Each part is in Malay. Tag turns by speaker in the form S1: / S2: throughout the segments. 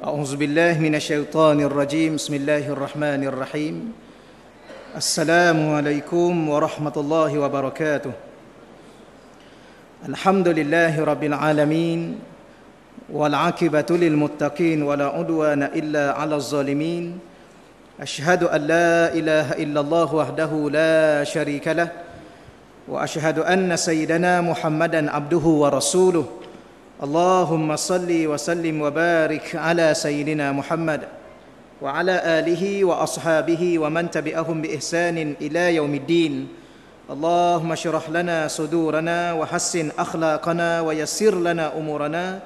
S1: أعوذ بالله من الشيطان الرجيم. بسم الله الرحمن الرحيم. السلام عليكم ورحمة الله وبركاته. الحمد لله رب العالمين والعاقبة للمتقين ولا عدوان إلا على الظالمين. أشهد أن لا إله إلا الله وحده لا شريك له وأشهد أن سيدنا محمدا عبده ورسوله. اللهم صل وسلم وبارك على سيدنا محمد وعلى آله وأصحابه ومن تبعهم بإحسان إلى يوم الدين. اللهم اشرح لنا صدورنا وحسن أخلاقنا ويسر لنا أمورنا.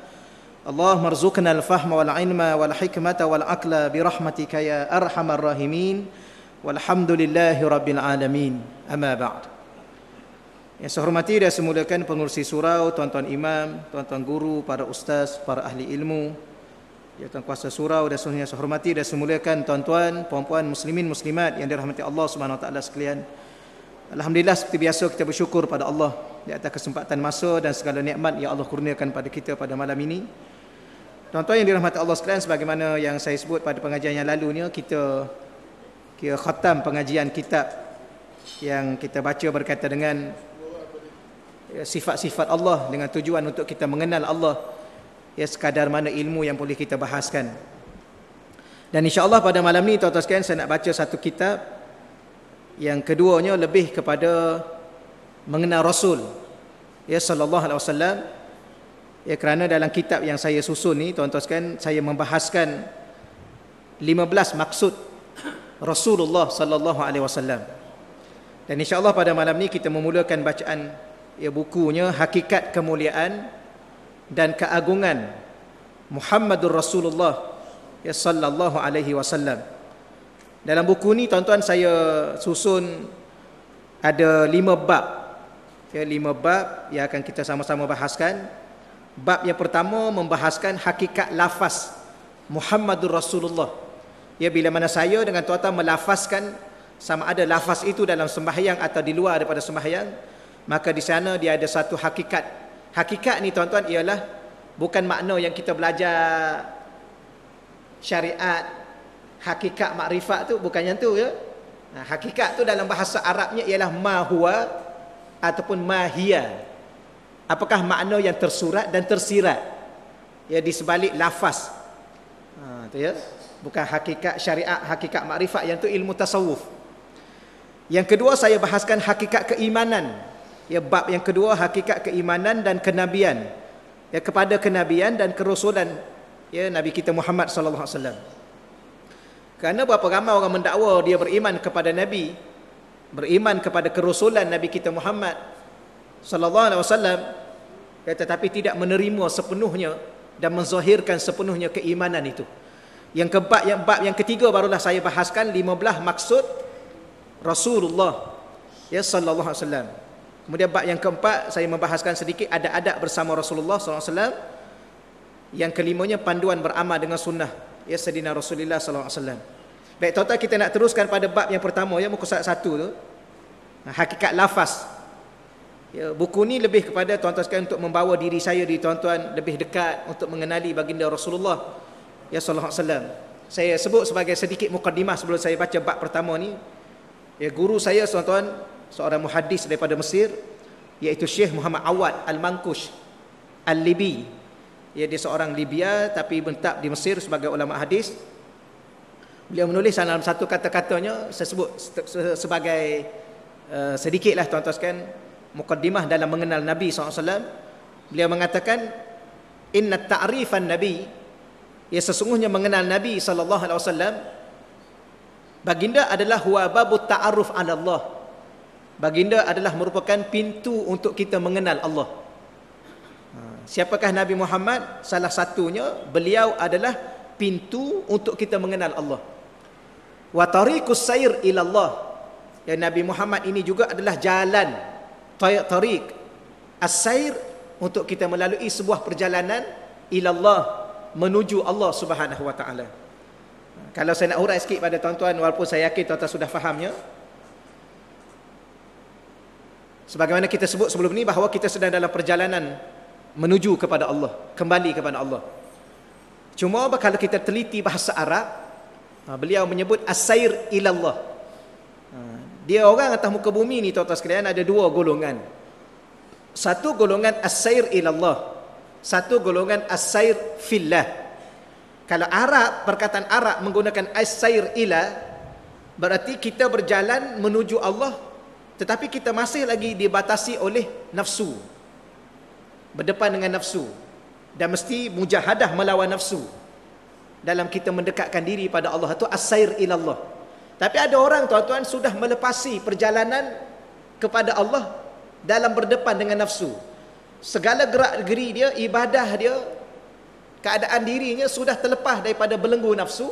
S1: اللهم ارزقنا الفهم والعلم والحكمة والعقل برحمتك يا أرحم الراحمين. والحمد لله رب العالمين. أما بعد. Yang saya hormati dan semuliakan pengurusi surau, tuan-tuan imam, tuan-tuan guru, para ustaz, para ahli ilmu, ya tuan kuasa surau dan semuanya saya hormati dan semuliakan tuan-tuan, puan-puan muslimin muslimat yang dirahmati Allah taala sekalian. Alhamdulillah seperti biasa kita bersyukur pada Allah di atas kesempatan masa dan segala nikmat yang Allah kurniakan pada kita pada malam ini. Tuan-tuan yang dirahmati Allah sekalian sebagaimana yang saya sebut pada pengajian yang lalunya kita kira khatam pengajian kitab yang kita baca berkaitan dengan sifat-sifat Allah dengan tujuan untuk kita mengenal Allah. Ya sekadar mana ilmu yang boleh kita bahaskan. Dan insya-Allah pada malam ni tuan-tuan sekalian saya nak baca satu kitab. Yang keduanya lebih kepada mengenal Rasul. Ya sallallahu alaihi wasallam. Ya kerana dalam kitab yang saya susun ni tuan-tuan sekalian saya membahaskan 15 maksud Rasulullah sallallahu alaihi wasallam. Dan insya-Allah pada malam ni kita memulakan bacaan ya bukunya Hakikat Kemuliaan dan Keagungan Muhammadur Rasulullah ya sallallahu alaihi wasallam. Dalam buku ni tuan-tuan saya susun ada lima bab. Ya lima bab yang akan kita sama-sama bahaskan. Bab yang pertama membahaskan hakikat lafaz Muhammadur Rasulullah. Ya bila mana saya dengan tuan-tuan melafazkan sama ada lafaz itu dalam sembahyang atau di luar daripada sembahyang, maka di sana dia ada satu hakikat. Hakikat ni tuan-tuan ialah bukan makna yang kita belajar syariat hakikat makrifat tu bukan yang tu ya. Nah, hakikat tu dalam bahasa Arabnya ialah ma huwa ataupun ma hiya. Apakah makna yang tersurat dan tersirat? Ya di sebalik lafaz. Ha tu ya. Bukan hakikat syariat, hakikat makrifat yang tu ilmu tasawuf. Yang kedua saya bahaskan hakikat keimanan. Ya bab yang kedua hakikat keimanan dan kenabian. Ya kepada kenabian dan kerasulan ya Nabi kita Muhammad sallallahu alaihi wasallam. Kerana berapa ramai orang mendakwa dia beriman kepada Nabi, beriman kepada kerasulan Nabi kita Muhammad sallallahu alaihi wasallam ya tetapi tidak menerima sepenuhnya dan menzahirkan sepenuhnya keimanan itu. Yang keempat yang bab yang ketiga barulah saya bahaskan 15 maksud Rasulullah ya sallallahu alaihi wasallam. Kemudian bab yang keempat saya membahaskan sedikit ada adab bersama Rasulullah SAW. Yang kelimanya panduan beramal dengan sunnah ya sedina Rasulullah SAW. Baik tuan-tuan kita nak teruskan pada bab yang pertama ya muka surat satu tu. Hakikat lafaz. Ya, buku ni lebih kepada tuan-tuan sekalian untuk membawa diri saya di tuan-tuan lebih dekat untuk mengenali baginda Rasulullah ya sallallahu alaihi wasallam. Saya sebut sebagai sedikit mukadimah sebelum saya baca bab pertama ni. Ya guru saya tuan-tuan seorang muhaddis daripada Mesir iaitu Syekh Muhammad Awad Al-Mankush Al-Libi. Ia dia seorang Libya tapi mentap di Mesir sebagai ulama hadis. Beliau menulis dalam satu kata-katanya saya sebut sebagai uh, sedikitlah tuan-tuan sekalian mukaddimah dalam mengenal Nabi SAW beliau mengatakan inna ta'rifan Nabi ya sesungguhnya mengenal Nabi SAW baginda adalah huwa babu ta'aruf ala Allah Baginda adalah merupakan pintu untuk kita mengenal Allah. Ha, siapakah Nabi Muhammad? Salah satunya beliau adalah pintu untuk kita mengenal Allah. Wa tariqus sayr ila Allah. Ya Nabi Muhammad ini juga adalah jalan tariq as-sayr untuk kita melalui sebuah perjalanan ila Allah menuju Allah Subhanahu wa taala. Ha, kalau saya nak urai sikit pada tuan-tuan walaupun saya yakin tuan-tuan sudah fahamnya, Sebagaimana kita sebut sebelum ini bahawa kita sedang dalam perjalanan menuju kepada Allah, kembali kepada Allah. Cuma kalau kita teliti bahasa Arab, ha, beliau menyebut asair ilallah. Ha, dia orang atas muka bumi ni tuan-tuan sekalian ada dua golongan. Satu golongan asair ilallah. Satu golongan asair fillah. Kalau Arab, perkataan Arab menggunakan asair ila, berarti kita berjalan menuju Allah tetapi kita masih lagi dibatasi oleh nafsu. Berdepan dengan nafsu. Dan mesti mujahadah melawan nafsu. Dalam kita mendekatkan diri pada Allah. Itu asair ilallah. Tapi ada orang tuan-tuan sudah melepasi perjalanan kepada Allah dalam berdepan dengan nafsu. Segala gerak geri dia ibadah dia keadaan dirinya sudah terlepas daripada belenggu nafsu.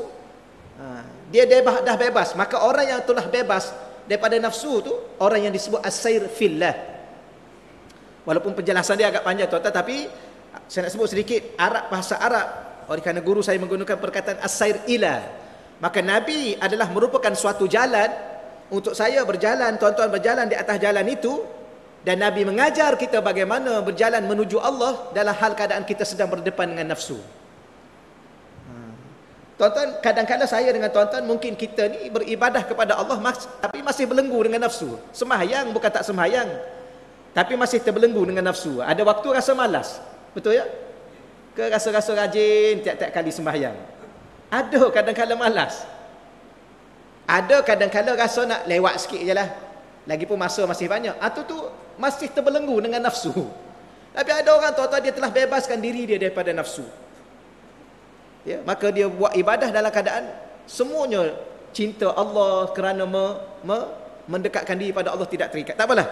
S1: Ha, dia dah bebas. Maka orang yang telah bebas daripada nafsu tu orang yang disebut asair fillah. Walaupun penjelasan dia agak panjang tuan-tuan tapi saya nak sebut sedikit Arab bahasa Arab. Oleh kerana guru saya menggunakan perkataan asair ila maka nabi adalah merupakan suatu jalan untuk saya berjalan tuan-tuan berjalan di atas jalan itu. Dan nabi mengajar kita bagaimana berjalan menuju Allah dalam hal keadaan kita sedang berdepan dengan nafsu. Tuan-tuan, kadang-kadang saya dengan tuan-tuan mungkin kita ni beribadah kepada Allah tapi masih belenggu dengan nafsu. Sembahyang bukan tak sembahyang. Tapi masih terbelenggu dengan nafsu. Ada waktu rasa malas. Betul ya? Ke rasa-rasa rajin tiap-tiap kali sembahyang? Ada kadang-kadang malas. Ada kadang-kadang rasa nak lewat sikit je lah. Lagipun masa masih banyak. Atau tu masih terbelenggu dengan nafsu. Tapi ada orang tahu-tahu dia telah bebaskan diri dia daripada nafsu. Ya, maka dia buat ibadah dalam keadaan semuanya cinta Allah kerana me, me, mendekatkan diri pada Allah tidak terikat. Tak apalah.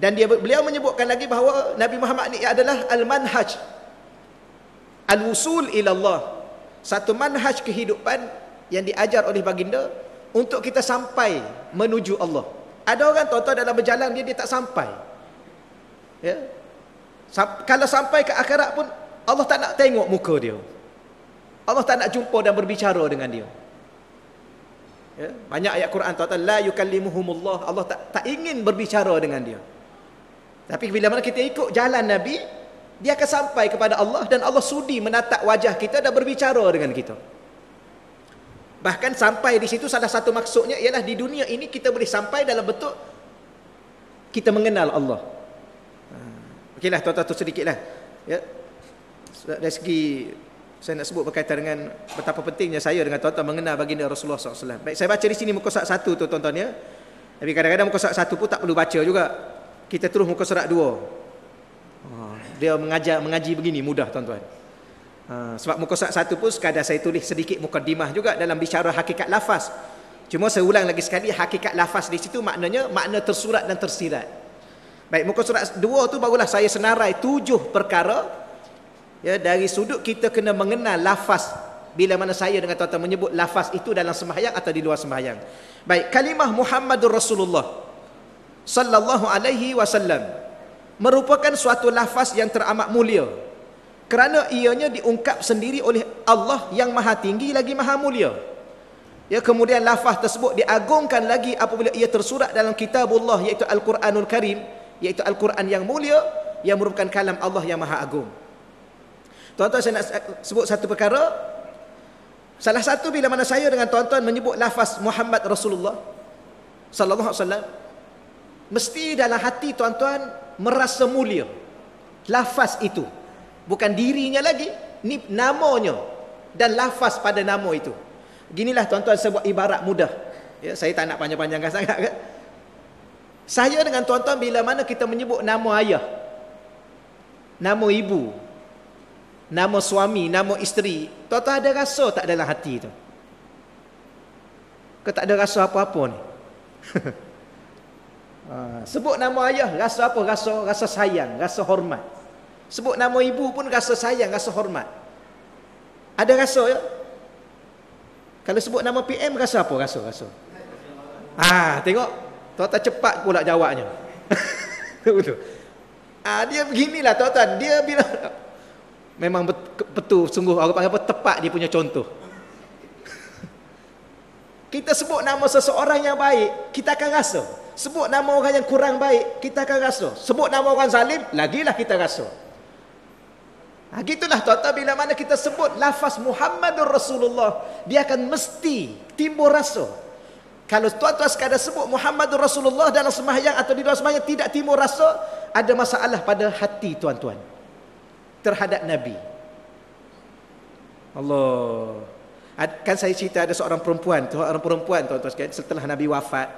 S1: Dan dia beliau menyebutkan lagi bahawa Nabi Muhammad ini adalah al-manhaj. Al-wusul ila Allah satu manhaj kehidupan yang diajar oleh baginda untuk kita sampai menuju Allah. Ada orang tuan-tuan dalam berjalan dia dia tak sampai. Ya. Kalau sampai ke akhirat pun Allah tak nak tengok muka dia Allah tak nak jumpa dan berbicara dengan dia ya banyak ayat Quran tuan-tuan la yukallimuhumullah Allah tak tak ingin berbicara dengan dia tapi bila mana kita ikut jalan Nabi, dia akan sampai kepada Allah dan Allah sudi menatap wajah kita dan berbicara dengan kita. Bahkan sampai di situ salah satu maksudnya ialah di dunia ini kita boleh sampai dalam bentuk kita mengenal Allah. Ha. Okeylah tuan-tuan tu sedikitlah. Ya. Dari segi saya nak sebut berkaitan dengan betapa pentingnya saya dengan tuan-tuan mengenal baginda Rasulullah SAW. Baik, saya baca di sini muka surat satu tu tuan-tuan ya. Tapi kadang-kadang muka surat satu pun tak perlu baca juga kita terus muka surat dua. Ha, dia mengajar mengaji begini mudah tuan-tuan. Ha, sebab muka surat satu pun sekadar saya tulis sedikit mukadimah juga dalam bicara hakikat lafaz. Cuma saya ulang lagi sekali hakikat lafaz di situ maknanya makna tersurat dan tersirat. Baik muka surat dua tu barulah saya senarai tujuh perkara ya dari sudut kita kena mengenal lafaz. Bila mana saya dengan tuan-tuan menyebut lafaz itu dalam sembahyang atau di luar sembahyang. Baik kalimah Muhammadur Rasulullah sallallahu alaihi wasallam merupakan suatu lafaz yang teramat mulia. Kerana ianya diungkap sendiri oleh Allah yang maha tinggi lagi maha mulia. Ya kemudian lafaz tersebut diagungkan lagi apabila ia tersurat dalam kitabullah iaitu al-Quranul Karim iaitu al-Quran yang mulia yang merupakan kalam Allah yang maha agung tuan-tuan saya nak sebut satu perkara. Salah satu bila mana saya dengan tuan-tuan menyebut lafaz Muhammad Rasulullah sallallahu alaihi wasallam mesti dalam hati tuan-tuan merasa mulia. Lafaz itu. Bukan dirinya lagi ni namanya dan lafaz pada nama itu. Ginilah tuan-tuan sebuah ibarat mudah. Ya saya tak nak panjang-panjangkan sangat kan saya dengan tuan-tuan bila mana kita menyebut nama ayah nama ibu nama suami nama isteri tuan-tuan ada rasa tak dalam hati tu ke tak ada rasa apa-apa ni Ha, sebut nama ayah rasa apa? Rasa rasa sayang, rasa hormat. Sebut nama ibu pun rasa sayang, rasa hormat. Ada rasa ya? Kalau sebut nama PM rasa apa? Rasa rasa. Ah, tengok. Tuan-tuan cepat pula jawabnya. Betul. Ah, dia beginilah tuan-tuan. Dia bila memang betul sungguh orang panggil apa tepat dia punya contoh. Kita sebut nama seseorang yang baik, kita akan rasa. Sebut nama orang yang kurang baik, kita akan rasa. Sebut nama orang zalim, lagilah kita rasa. Ha, gitulah tuan-tuan bila mana kita sebut lafaz Muhammadur Rasulullah, dia akan mesti timbul rasa. Kalau tuan-tuan sekadar sebut Muhammadur Rasulullah dalam sembahyang atau di luar sembahyang tidak timbul rasa, ada masalah pada hati tuan-tuan terhadap Nabi. Allah. Kan saya cerita ada seorang perempuan, seorang perempuan tuan-tuan sekalian setelah Nabi wafat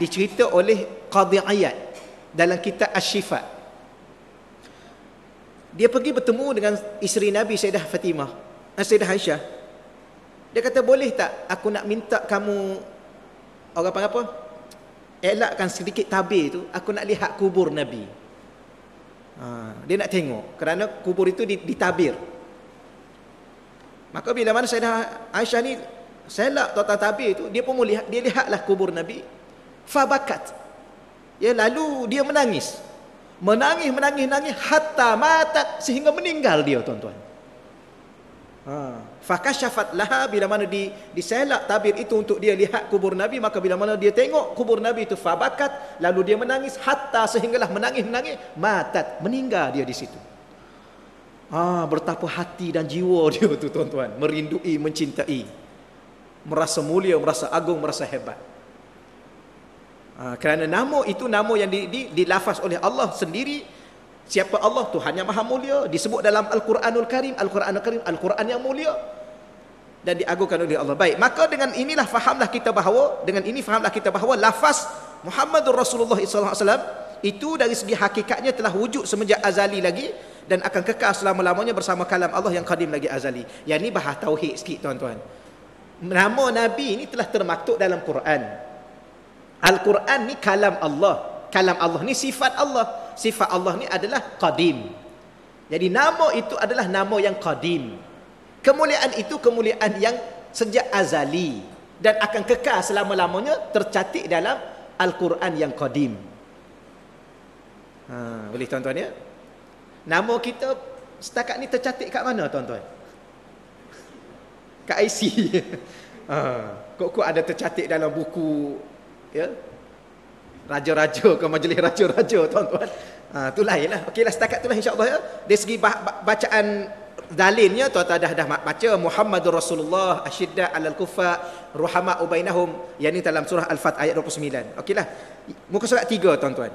S1: dicerita oleh Qadhi Ayat dalam kitab Asy-Syifa dia pergi bertemu dengan isteri Nabi Sayyidah Fatimah, eh, Sayyidah Aisyah. Dia kata, boleh tak aku nak minta kamu, orang panggil apa? Elakkan sedikit tabir tu, aku nak lihat kubur Nabi. Ha, dia nak tengok, kerana kubur itu ditabir. Maka bila mana Sayyidah Aisyah ni, selak total tabir itu, dia pun melihat, dia lihatlah kubur Nabi. Fabakat. Ya, lalu dia menangis. Menangis, menangis, menangis hatta matat sehingga meninggal dia tuan-tuan. Ha. Fakasyafat laha bila mana di diselak tabir itu untuk dia lihat kubur Nabi maka bila mana dia tengok kubur Nabi itu fabakat lalu dia menangis hatta sehinggalah menangis menangis matat meninggal dia di situ. Ah bertapa hati dan jiwa dia tu tuan-tuan. Merindui mencintai. Merasa mulia merasa agung merasa hebat. Ha, kerana nama itu nama yang di, di, dilafaz oleh Allah sendiri. Siapa Allah? Tuhan yang maha mulia. Disebut dalam Al-Quranul Karim. Al-Quranul Karim Al-Quran yang mulia dan diagungkan oleh Allah baik maka dengan inilah fahamlah kita bahawa dengan ini fahamlah kita bahawa lafaz Muhammadur Rasulullah SAW itu dari segi hakikatnya telah wujud semenjak azali lagi dan akan kekal selama-lamanya bersama kalam Allah yang kadim lagi azali yang ini bahas tauhid sikit tuan-tuan nama Nabi ini telah termaktub dalam Quran Al-Quran ni kalam Allah. Kalam Allah ni sifat Allah. Sifat Allah ni adalah qadim. Jadi nama itu adalah nama yang qadim. Kemuliaan itu kemuliaan yang sejak azali dan akan kekal selama-lamanya tercatat dalam Al-Quran yang qadim. Ha, boleh tuan-tuan ya? Nama kita setakat ni tercatat kat mana tuan-tuan? Kat IC. ha, kok-kok ada tercatat dalam buku ya raja-raja ke majlis raja-raja tuan-tuan ha tu lainlah okeylah setakat itulah insyaallah ya dari segi bacaan dalilnya tuan-tuan dah dah baca Muhammadur Rasulullah asyidda alal kufa ruhama ubainahum yang dalam surah al-fat ayat 29 okeylah. Muka surat 3 tuan-tuan.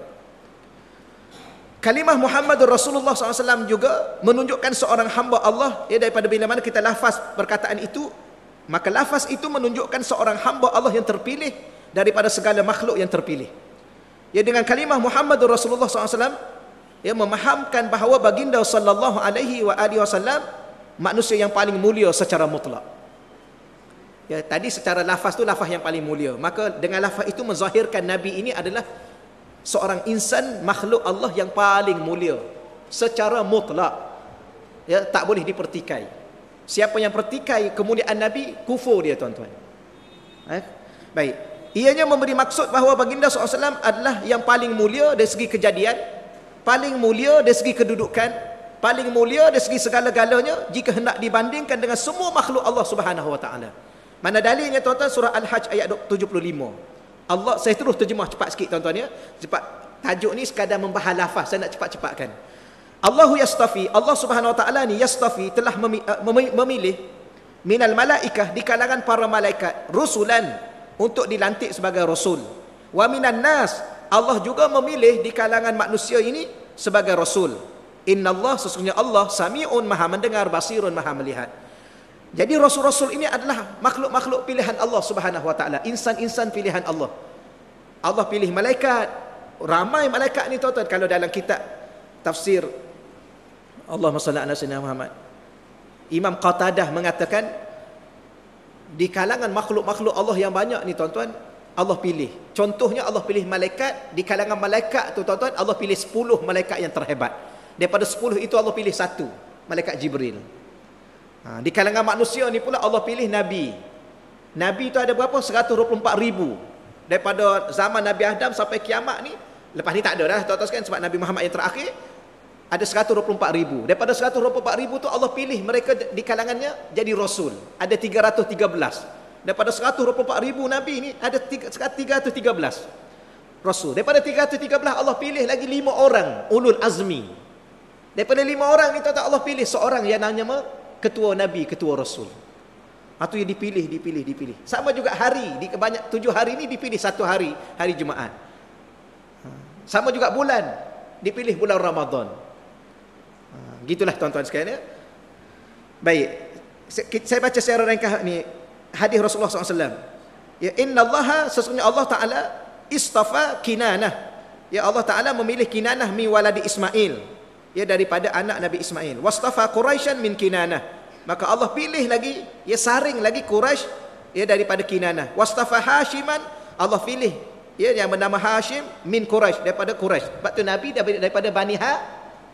S1: Kalimah Muhammadur Rasulullah SAW juga menunjukkan seorang hamba Allah. Ya daripada bila mana kita lafaz perkataan itu maka lafaz itu menunjukkan seorang hamba Allah yang terpilih daripada segala makhluk yang terpilih. Ya dengan kalimah Muhammadur Rasulullah SAW ya memahamkan bahawa baginda sallallahu alaihi wa alihi wasallam manusia yang paling mulia secara mutlak. Ya tadi secara lafaz tu lafaz yang paling mulia. Maka dengan lafaz itu menzahirkan nabi ini adalah seorang insan makhluk Allah yang paling mulia secara mutlak. Ya tak boleh dipertikai. Siapa yang pertikai kemuliaan nabi kufur dia tuan-tuan. Eh? Baik. Ianya memberi maksud bahawa baginda SAW adalah yang paling mulia dari segi kejadian, paling mulia dari segi kedudukan, paling mulia dari segi segala-galanya jika hendak dibandingkan dengan semua makhluk Allah Subhanahu Wa Taala. Mana dalilnya tuan-tuan surah Al-Hajj ayat 75. Allah saya terus terjemah cepat sikit tuan-tuan ya. Cepat tajuk ni sekadar membahas lafaz saya nak cepat-cepatkan. Allahu yastafi Allah Subhanahu Wa Taala ni yastafi telah memilih minal malaikah di kalangan para malaikat rusulan untuk dilantik sebagai rasul. Wa minan nas Allah juga memilih di kalangan manusia ini sebagai rasul. Inna Allah sesungguhnya Allah sami'un maha mendengar basirun maha melihat. Jadi rasul-rasul ini adalah makhluk-makhluk pilihan Allah Subhanahu wa taala, insan-insan pilihan Allah. Allah pilih malaikat. Ramai malaikat ni tuan-tuan kalau dalam kitab tafsir Allahumma salli ala sayyidina Muhammad. Imam Qatadah mengatakan di kalangan makhluk-makhluk Allah yang banyak ni tuan-tuan Allah pilih contohnya Allah pilih malaikat di kalangan malaikat tu tuan-tuan Allah pilih 10 malaikat yang terhebat daripada 10 itu Allah pilih satu malaikat Jibril ha, di kalangan manusia ni pula Allah pilih Nabi Nabi tu ada berapa 124 ribu daripada zaman Nabi Adam sampai kiamat ni lepas ni tak ada dah tuan-tuan sekalian sebab Nabi Muhammad yang terakhir ada 124 ribu. Daripada 124 ribu tu Allah pilih mereka di kalangannya jadi Rasul. Ada 313. Daripada 124 ribu Nabi ni ada 313 Rasul. Daripada 313 Allah pilih lagi 5 orang Ulul Azmi. Daripada lima orang ni tuan Allah pilih seorang yang namanya ketua Nabi, ketua Rasul. Itu yang dipilih, dipilih, dipilih. Sama juga hari. Di kebanyak tujuh hari ni dipilih satu hari, hari Jumaat. Ha. Sama juga bulan. Dipilih bulan Ramadan. Ha, gitulah tuan-tuan sekalian ya. Baik. Saya baca secara ringkas ni hadis Rasulullah SAW. Ya inna Allah sesungguhnya Allah Taala istafa Kinanah. Ya Allah Taala memilih Kinanah mi waladi Ismail. Ya daripada anak Nabi Ismail. Wastafa quraisyan min kinanah. Maka Allah pilih lagi ya saring lagi Quraisy ya daripada kinanah. Wastafa hashiman Allah pilih ya yang bernama Hashim min Quraisy daripada Quraisy. Sebab tu Nabi daripada Bani Ha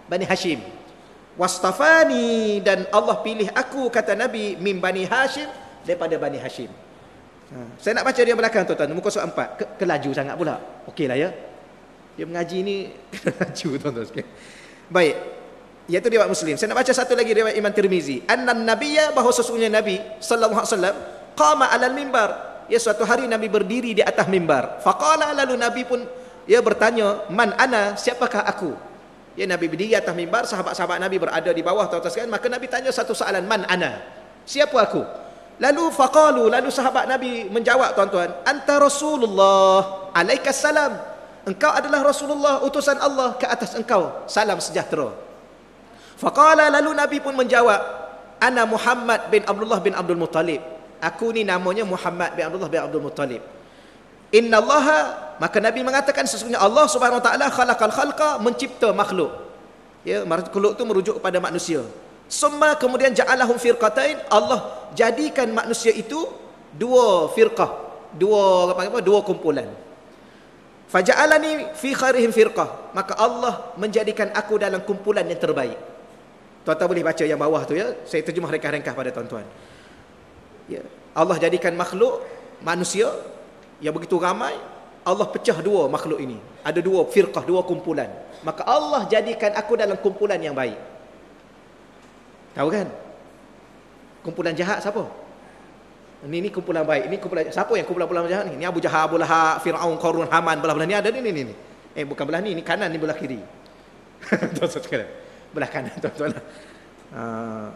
S1: Bani Hashim. Wastafani dan Allah pilih aku kata Nabi min Bani Hashim daripada Bani Hashim ha. saya nak baca dia belakang tuan-tuan muka surat 4 Ke, kelaju sangat pula okeylah ya dia mengaji ni kelaju tuan-tuan sekalian Baik. Iaitu riwayat Muslim. Saya nak baca satu lagi riwayat Imam Tirmizi. Annan nabiyya bahawa sesungguhnya Nabi sallallahu alaihi wasallam qama 'alal mimbar. Ya suatu hari Nabi berdiri di atas mimbar. Faqala lalu Nabi pun ya bertanya, "Man ana? Siapakah aku?" Ya Nabi berdiri atas mimbar, sahabat-sahabat Nabi berada di bawah atas sekalian, maka Nabi tanya satu soalan, "Man ana?" Siapa aku? Lalu faqalu, lalu sahabat Nabi menjawab tuan-tuan, "Anta Rasulullah, alaikas salam." engkau adalah Rasulullah utusan Allah ke atas engkau. Salam sejahtera. Faqala lalu nabi pun menjawab ana Muhammad bin Abdullah bin Abdul Muttalib. Aku ni namanya Muhammad bin Abdullah bin Abdul Muttalib. Innallaha maka nabi mengatakan sesungguhnya Allah Subhanahu wa taala khalaqal khalqa mencipta makhluk. Ya makhluk tu merujuk kepada manusia semua kemudian ja'alahum firqatain Allah jadikan manusia itu dua firqah dua apa apa dua kumpulan Faja'alani fi khairihim firqah. Maka Allah menjadikan aku dalam kumpulan yang terbaik. Tuan-tuan boleh baca yang bawah tu ya. Saya terjemah ringkas-ringkas pada tuan-tuan. Ya. Allah jadikan makhluk manusia yang begitu ramai. Allah pecah dua makhluk ini. Ada dua firqah, dua kumpulan. Maka Allah jadikan aku dalam kumpulan yang baik. Tahu kan? Kumpulan jahat siapa? Ini ni kumpulan baik. Ini kumpulan siapa yang kumpulan-kumpulan jahat ni? Ni Abu Jahal, Abu Lahab, Firaun, Qarun, Haman, belah-belah ni ada ni ni ni. Eh bukan belah ni, ni kanan ni belah kiri. tuan-tuan sekalian. Belah kanan tuan-tuan. Uh,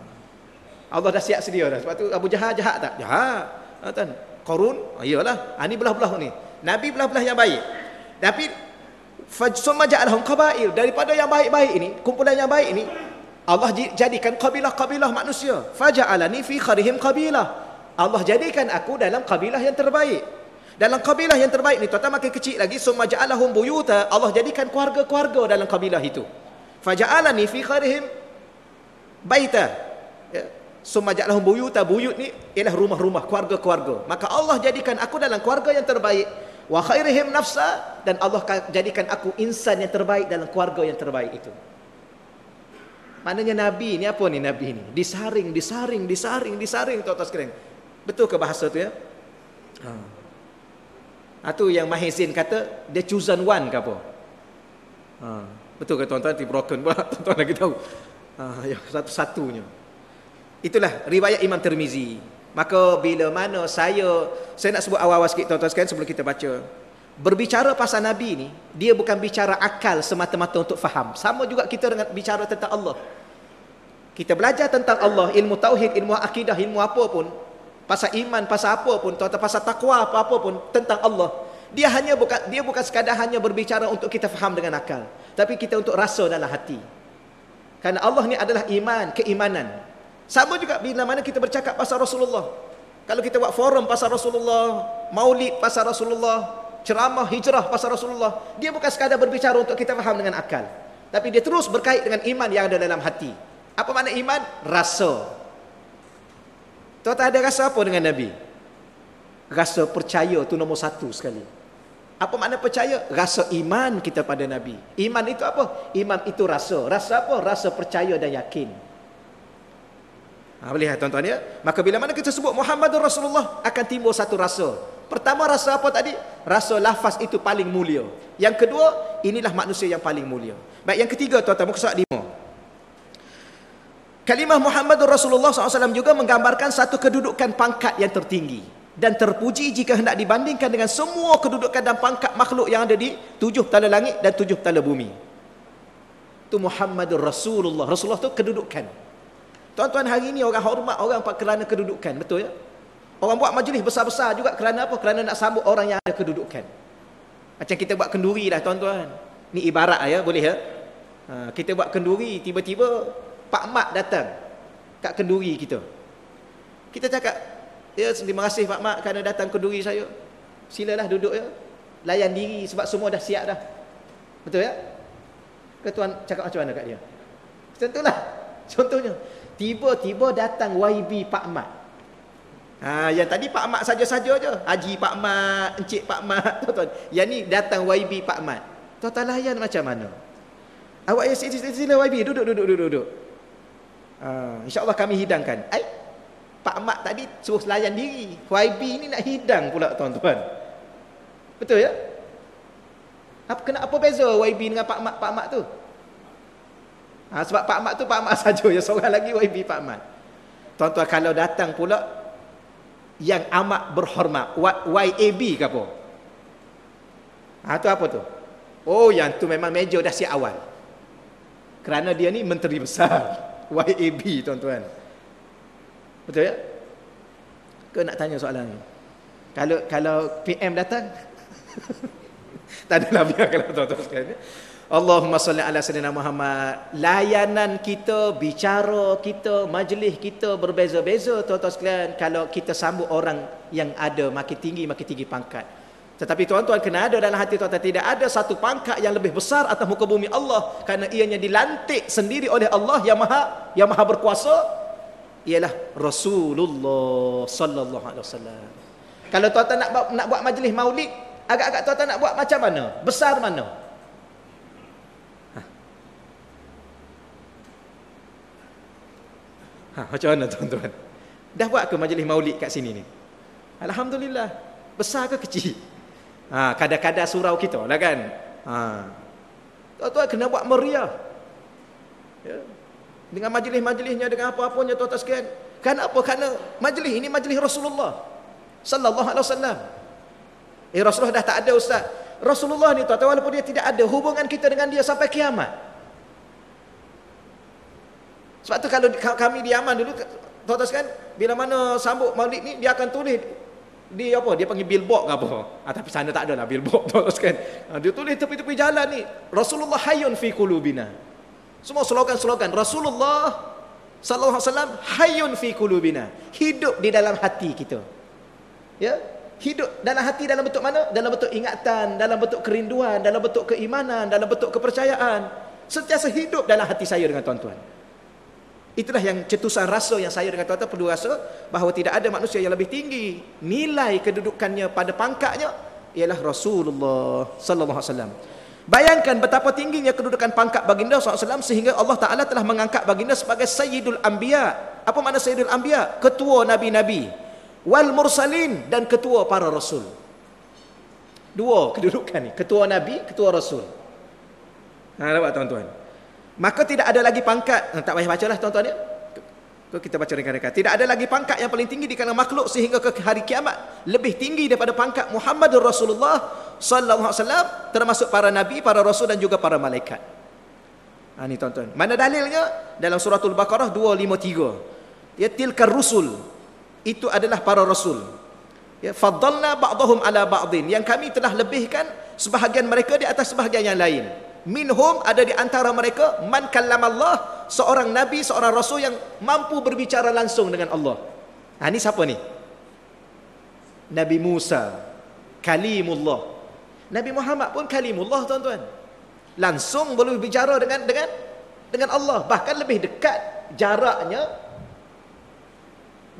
S1: Allah dah siap sedia dah. Sebab tu Abu Jahal jahat tak? Jahat. Tuan. Qarun, oh, iyalah. Ha, ni belah-belah ni. Nabi belah-belah yang baik. Tapi fajsumma ja'alhum qabail daripada yang baik-baik ini, kumpulan yang baik ini Allah jadikan kabilah-kabilah manusia. Faja'alani fi kharihim kabilah. Allah jadikan aku dalam kabilah yang terbaik. Dalam kabilah yang terbaik ni, tuan-tuan makin kecil lagi, summa ja'alahum buyuta, Allah jadikan keluarga-keluarga dalam kabilah itu. Faja'alani fi kharihim baita. Ya. Summa ja'alahum buyuta, buyut ni ialah rumah-rumah, keluarga-keluarga. Maka Allah jadikan aku dalam keluarga yang terbaik. Wa khairihim nafsa, dan Allah jadikan aku insan yang terbaik dalam keluarga yang terbaik itu. Maknanya Nabi ni apa ni Nabi ni? Disaring, disaring, disaring, disaring tuan-tuan sekalian. Betul ke bahasa tu ya? Ha. Ha, yang Mahizin kata, dia chosen one ke apa? Ha. Betul ke tuan-tuan? Di broken pula, tuan-tuan lagi tahu. Ha, ya, satu-satunya. Itulah riwayat Imam Tirmizi. Maka bila mana saya, saya nak sebut awal-awal sikit tuan-tuan sekalian sebelum kita baca. Berbicara pasal Nabi ni, dia bukan bicara akal semata-mata untuk faham. Sama juga kita dengan bicara tentang Allah. Kita belajar tentang Allah, ilmu tauhid, ilmu akidah, ilmu apa pun, pasal iman, pasal apa pun, atau pasal takwa apa-apa pun tentang Allah. Dia hanya bukan dia bukan sekadar hanya berbicara untuk kita faham dengan akal, tapi kita untuk rasa dalam hati. Karena Allah ni adalah iman, keimanan. Sama juga bila mana kita bercakap pasal Rasulullah. Kalau kita buat forum pasal Rasulullah, maulid pasal Rasulullah, ceramah hijrah pasal Rasulullah, dia bukan sekadar berbicara untuk kita faham dengan akal, tapi dia terus berkait dengan iman yang ada dalam hati. Apa makna iman? Rasa. Tuan tak ada rasa apa dengan Nabi? Rasa percaya tu nombor satu sekali. Apa makna percaya? Rasa iman kita pada Nabi. Iman itu apa? Iman itu rasa. Rasa apa? Rasa percaya dan yakin. Ha, boleh ya tuan-tuan ya? Maka bila mana kita sebut Muhammadur Rasulullah akan timbul satu rasa. Pertama rasa apa tadi? Rasa lafaz itu paling mulia. Yang kedua, inilah manusia yang paling mulia. Baik, yang ketiga tuan-tuan, muka surat lima. Kalimah Muhammadur Rasulullah SAW juga menggambarkan satu kedudukan pangkat yang tertinggi dan terpuji jika hendak dibandingkan dengan semua kedudukan dan pangkat makhluk yang ada di tujuh tala langit dan tujuh tala bumi. tu Muhammadur Rasulullah. Rasulullah tu kedudukan. Tuan-tuan hari ini orang hormat orang kerana kedudukan, betul ya? Orang buat majlis besar-besar juga kerana apa? Kerana nak sambut orang yang ada kedudukan. Macam kita buat kenduri lah tuan-tuan. Ni ibarat ya, boleh ya? Ha, kita buat kenduri, tiba-tiba Pak Mat datang kat kenduri kita. Kita cakap, ya terima kasih Pak Mat kerana datang kenduri saya. Silalah duduk ya. Layan diri sebab semua dah siap dah. Betul ya? Ketuan cakap macam mana kat dia? Contohlah. Contohnya. Tiba-tiba datang YB Pak Mat. Ha, yang tadi Pak Mat saja-saja je. Haji Pak Mat, Encik Pak Mat. Tuan-tuan. Yang ni datang YB Pak Mat. Tuan-tuan layan macam mana? Awak ya sila, sila YB. Duduk, duduk, duduk, duduk. Ha, InsyaAllah kami hidangkan. Ay, Pak Mat tadi suruh layan diri. YB ni nak hidang pula tuan-tuan. Betul ya? Apa, kena apa beza YB dengan Pak Mat, Pak Mat tu? Ha, sebab Pak Mat tu Pak Mat saja ya seorang lagi YB Pak Mat. Tuan-tuan kalau datang pula yang amat berhormat YAB ke apa? Ha tu apa tu? Oh yang tu memang meja dah siap awal. Kerana dia ni menteri besar YAB tuan-tuan. Betul ya? Ke nak tanya soalan ni? Kalau kalau PM datang tak adalah biar kalau tuan-tuan sekalian. Allahumma salli ala sayyidina Muhammad. Layanan kita, bicara kita, majlis kita berbeza-beza tuan-tuan sekalian kalau kita sambut orang yang ada makin tinggi makin tinggi pangkat. Tetapi tuan-tuan kena ada dalam hati tuan-tuan tidak ada satu pangkat yang lebih besar atas muka bumi Allah kerana ianya dilantik sendiri oleh Allah yang Maha yang Maha berkuasa ialah Rasulullah sallallahu alaihi wasallam. Kalau tuan-tuan nak nak buat majlis maulid, agak-agak tuan-tuan nak buat macam mana? Besar mana? Ha, macam mana tuan-tuan? Dah buat ke majlis maulid kat sini ni? Alhamdulillah. Besar ke kecil? Ha, kadar-kadar surau kita lah kan? Ha. Tuan-tuan kena buat meriah. Ya. Dengan majlis-majlisnya, dengan apa-apanya tuan-tuan sekalian. Kenapa? Kerana majlis ini majlis Rasulullah. Sallallahu alaihi wasallam. Eh Rasulullah dah tak ada ustaz. Rasulullah ni tuan-tuan walaupun dia tidak ada hubungan kita dengan dia sampai kiamat. Sebab tu kalau kami di Yaman dulu tuan-tuan sekalian bila mana sambut Maulid ni dia akan tulis di apa dia panggil billboard ke apa. Ah tapi sana tak ada lah billboard tuan-tuan sekalian. Ah, dia tulis tepi-tepi jalan ni Rasulullah hayyun fi qulubina. Semua slogan-slogan Rasulullah sallallahu alaihi wasallam hayyun fi qulubina. Hidup di dalam hati kita. Ya? Hidup dalam hati dalam bentuk mana? Dalam bentuk ingatan, dalam bentuk kerinduan, dalam bentuk keimanan, dalam bentuk kepercayaan. Sentiasa hidup dalam hati saya dengan tuan-tuan. Itulah yang cetusan rasa yang saya dengan tuan-tuan perlu rasa bahawa tidak ada manusia yang lebih tinggi nilai kedudukannya pada pangkatnya ialah Rasulullah sallallahu alaihi wasallam. Bayangkan betapa tingginya kedudukan pangkat baginda SAW sehingga Allah Ta'ala telah mengangkat baginda sebagai Sayyidul Anbiya. Apa makna Sayyidul Anbiya? Ketua Nabi-Nabi. Wal Mursalin dan ketua para Rasul. Dua kedudukan ni. Ketua Nabi, ketua Rasul. Ha, nampak tuan-tuan. Maka tidak ada lagi pangkat. Tak payah bacalah tuan-tuan ya. Kita baca rekan-rekan. Tidak ada lagi pangkat yang paling tinggi di kalangan makhluk sehingga ke hari kiamat lebih tinggi daripada pangkat Muhammadur Rasulullah sallallahu alaihi wasallam termasuk para nabi, para rasul dan juga para malaikat. Ha ni tuan-tuan. Mana dalilnya? Dalam suratul Baqarah 253. Ya tilkar rusul. Itu adalah para rasul. Ya faddalna ba'dahum ala ba'din. Yang kami telah lebihkan sebahagian mereka di atas sebahagian yang lain minhum ada di antara mereka man kallamallah seorang nabi seorang rasul yang mampu berbicara langsung dengan Allah. Ha ni siapa ni? Nabi Musa kalimullah. Nabi Muhammad pun kalimullah tuan-tuan. Langsung boleh bicara dengan dengan dengan Allah. Bahkan lebih dekat jaraknya